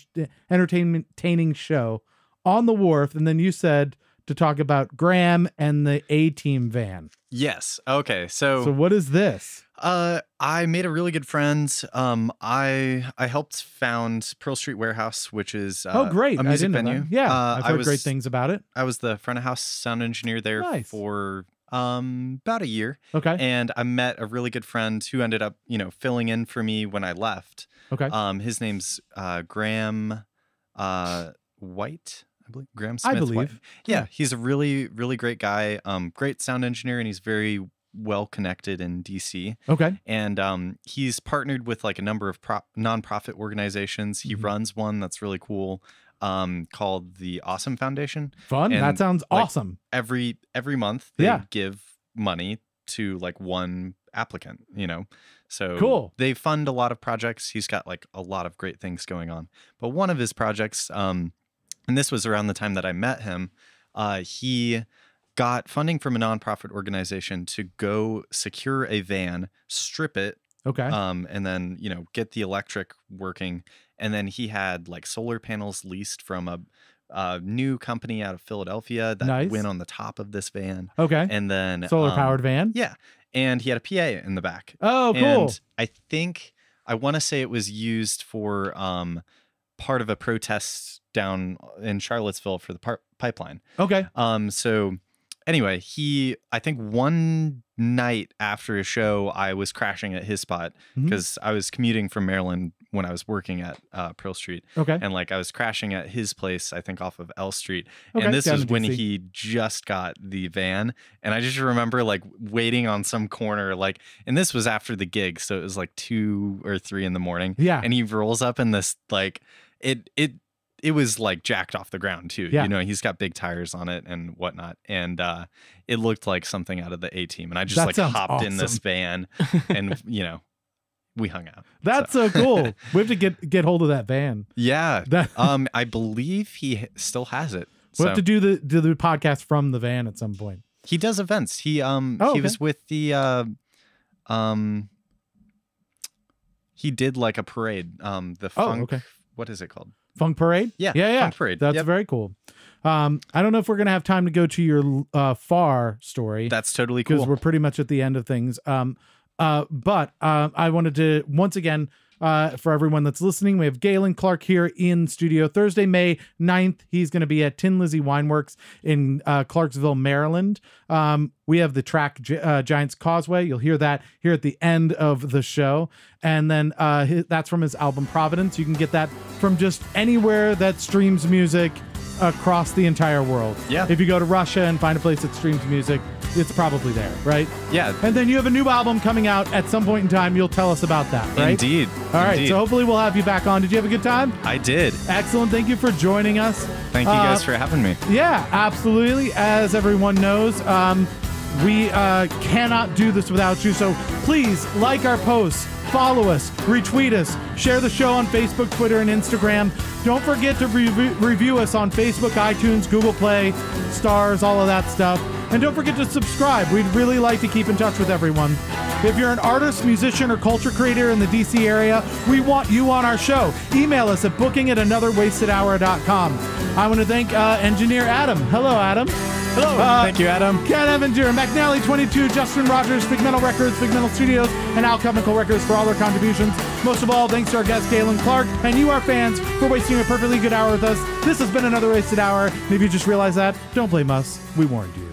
entertaining show on the wharf, and then you said to talk about Graham and the A Team van. Yes. Okay. So, So what is this? uh, I made a really good friend. Um, I I helped found Pearl Street Warehouse, which is uh, oh, great! a music didn't know venue. that. Yeah, Uh, I've I heard was, great things about it. I was the front of house sound engineer there Nice. for um about a year, Okay. and I met a really good friend who ended up, you know, filling in for me when I left. Okay. Um, his name's uh, Graham uh, White, I believe. Graham Smith. I believe. Yeah, he's a really, really great guy. Um, great sound engineer, and he's very well connected in DC. Okay. And um, he's partnered with like a number of pro- nonprofit organizations. He Mhm. runs one that's really cool, um, called the Awesome Foundation. Fun. that sounds like, awesome. Every every month, they Yeah. give money to like one applicant. You know, so Cool. They fund a lot of projects. He's got like a lot of great things going on. But one of his projects, um, and this was around the time that I met him, uh, he got funding from a nonprofit organization to go secure a van, strip it, Okay. um, and then you know get the electric working. And then he had like solar panels leased from a, a new company out of Philadelphia that Nice. went on the top of this van. okay. And then Solar um, powered van. Yeah, and he had a PA in the back. Oh, cool. And I think I want to say it was used for um, part of a protest down in Charlottesville for the par- pipeline. okay. Um, so anyway, he I think one night after a show, I was crashing at his spot because I was commuting from Maryland when I was working at uh, Pearl Street, Okay. and like I was crashing at his place, I think off of L Street, Okay, and this was when he just got the van, and I just remember like waiting on some corner, like, and this was after the gig, so it was like two or three in the morning, Yeah. and he rolls up in this like it it it was like jacked off the ground too. Yeah. You know, he's got big tires on it and whatnot. And uh it looked like something out of the A team. And I just That like hopped in this van *laughs* and you know, we hung out. That's so cool. *laughs* We have to get get hold of that van. Yeah. That *laughs* um I believe he still has it. we'll So have to do the do the podcast from the van at some point. he does events. He um Oh, he okay. was with the uh um he did like a parade. Um the Oh, funk okay. what is it called? Funk Parade? Yeah, Yeah, yeah. Funk Parade. That's Yep. very cool. Um, I don't know if we're gonna have time to go to your uh far story That's totally cool. because we're pretty much at the end of things. Um, uh, but uh, I wanted to once again uh, for everyone that's listening, we have Galen Clark here in studio Thursday, May 9th. He's going to be at Tin Lizzy Wineworks in uh, Clarksville, Maryland. Um, we have the track Gi- uh, Giants Causeway. You'll hear that here at the end of the show. And then uh, hi- that's from his album Providence. You can get that from just anywhere that streams music across the entire world. Yeah. If you go to Russia and find a place that streams music, it's probably there, right? yeah. And then you have a new album coming out at some point in time. You'll tell us about that, right? Indeed. All right. Indeed. So hopefully we'll have you back on. Did you have a good time? I did. Excellent. Thank you for joining us. Thank you Uh, guys for having me. Yeah, absolutely. As everyone knows, um, we uh, cannot do this without you. So please like our posts, follow us, retweet us, share the show on Facebook, Twitter, and Instagram. Don't forget to review, review us on Facebook, iTunes, Google Play, stars, all of that stuff. And don't forget to subscribe. We'd really like to keep in touch with everyone. If you're an artist, musician, or culture creator in the DC area, we want you on our show. Email us at booking at anotherwastedhour.com. I want to thank uh, engineer Adam. Hello, Adam. Hello. Thank you, Adam. Ken Evanger, McNally 22, Justin Rogers, Big Metal Records, Big Metal Studios, and Alchemical Records for all their contributions. Most of all, thanks to our guest Galen Clark and you, our fans, for wasting a perfectly good hour with us. This has been another wasted hour. And if you just realized that, don't blame us. We warned you.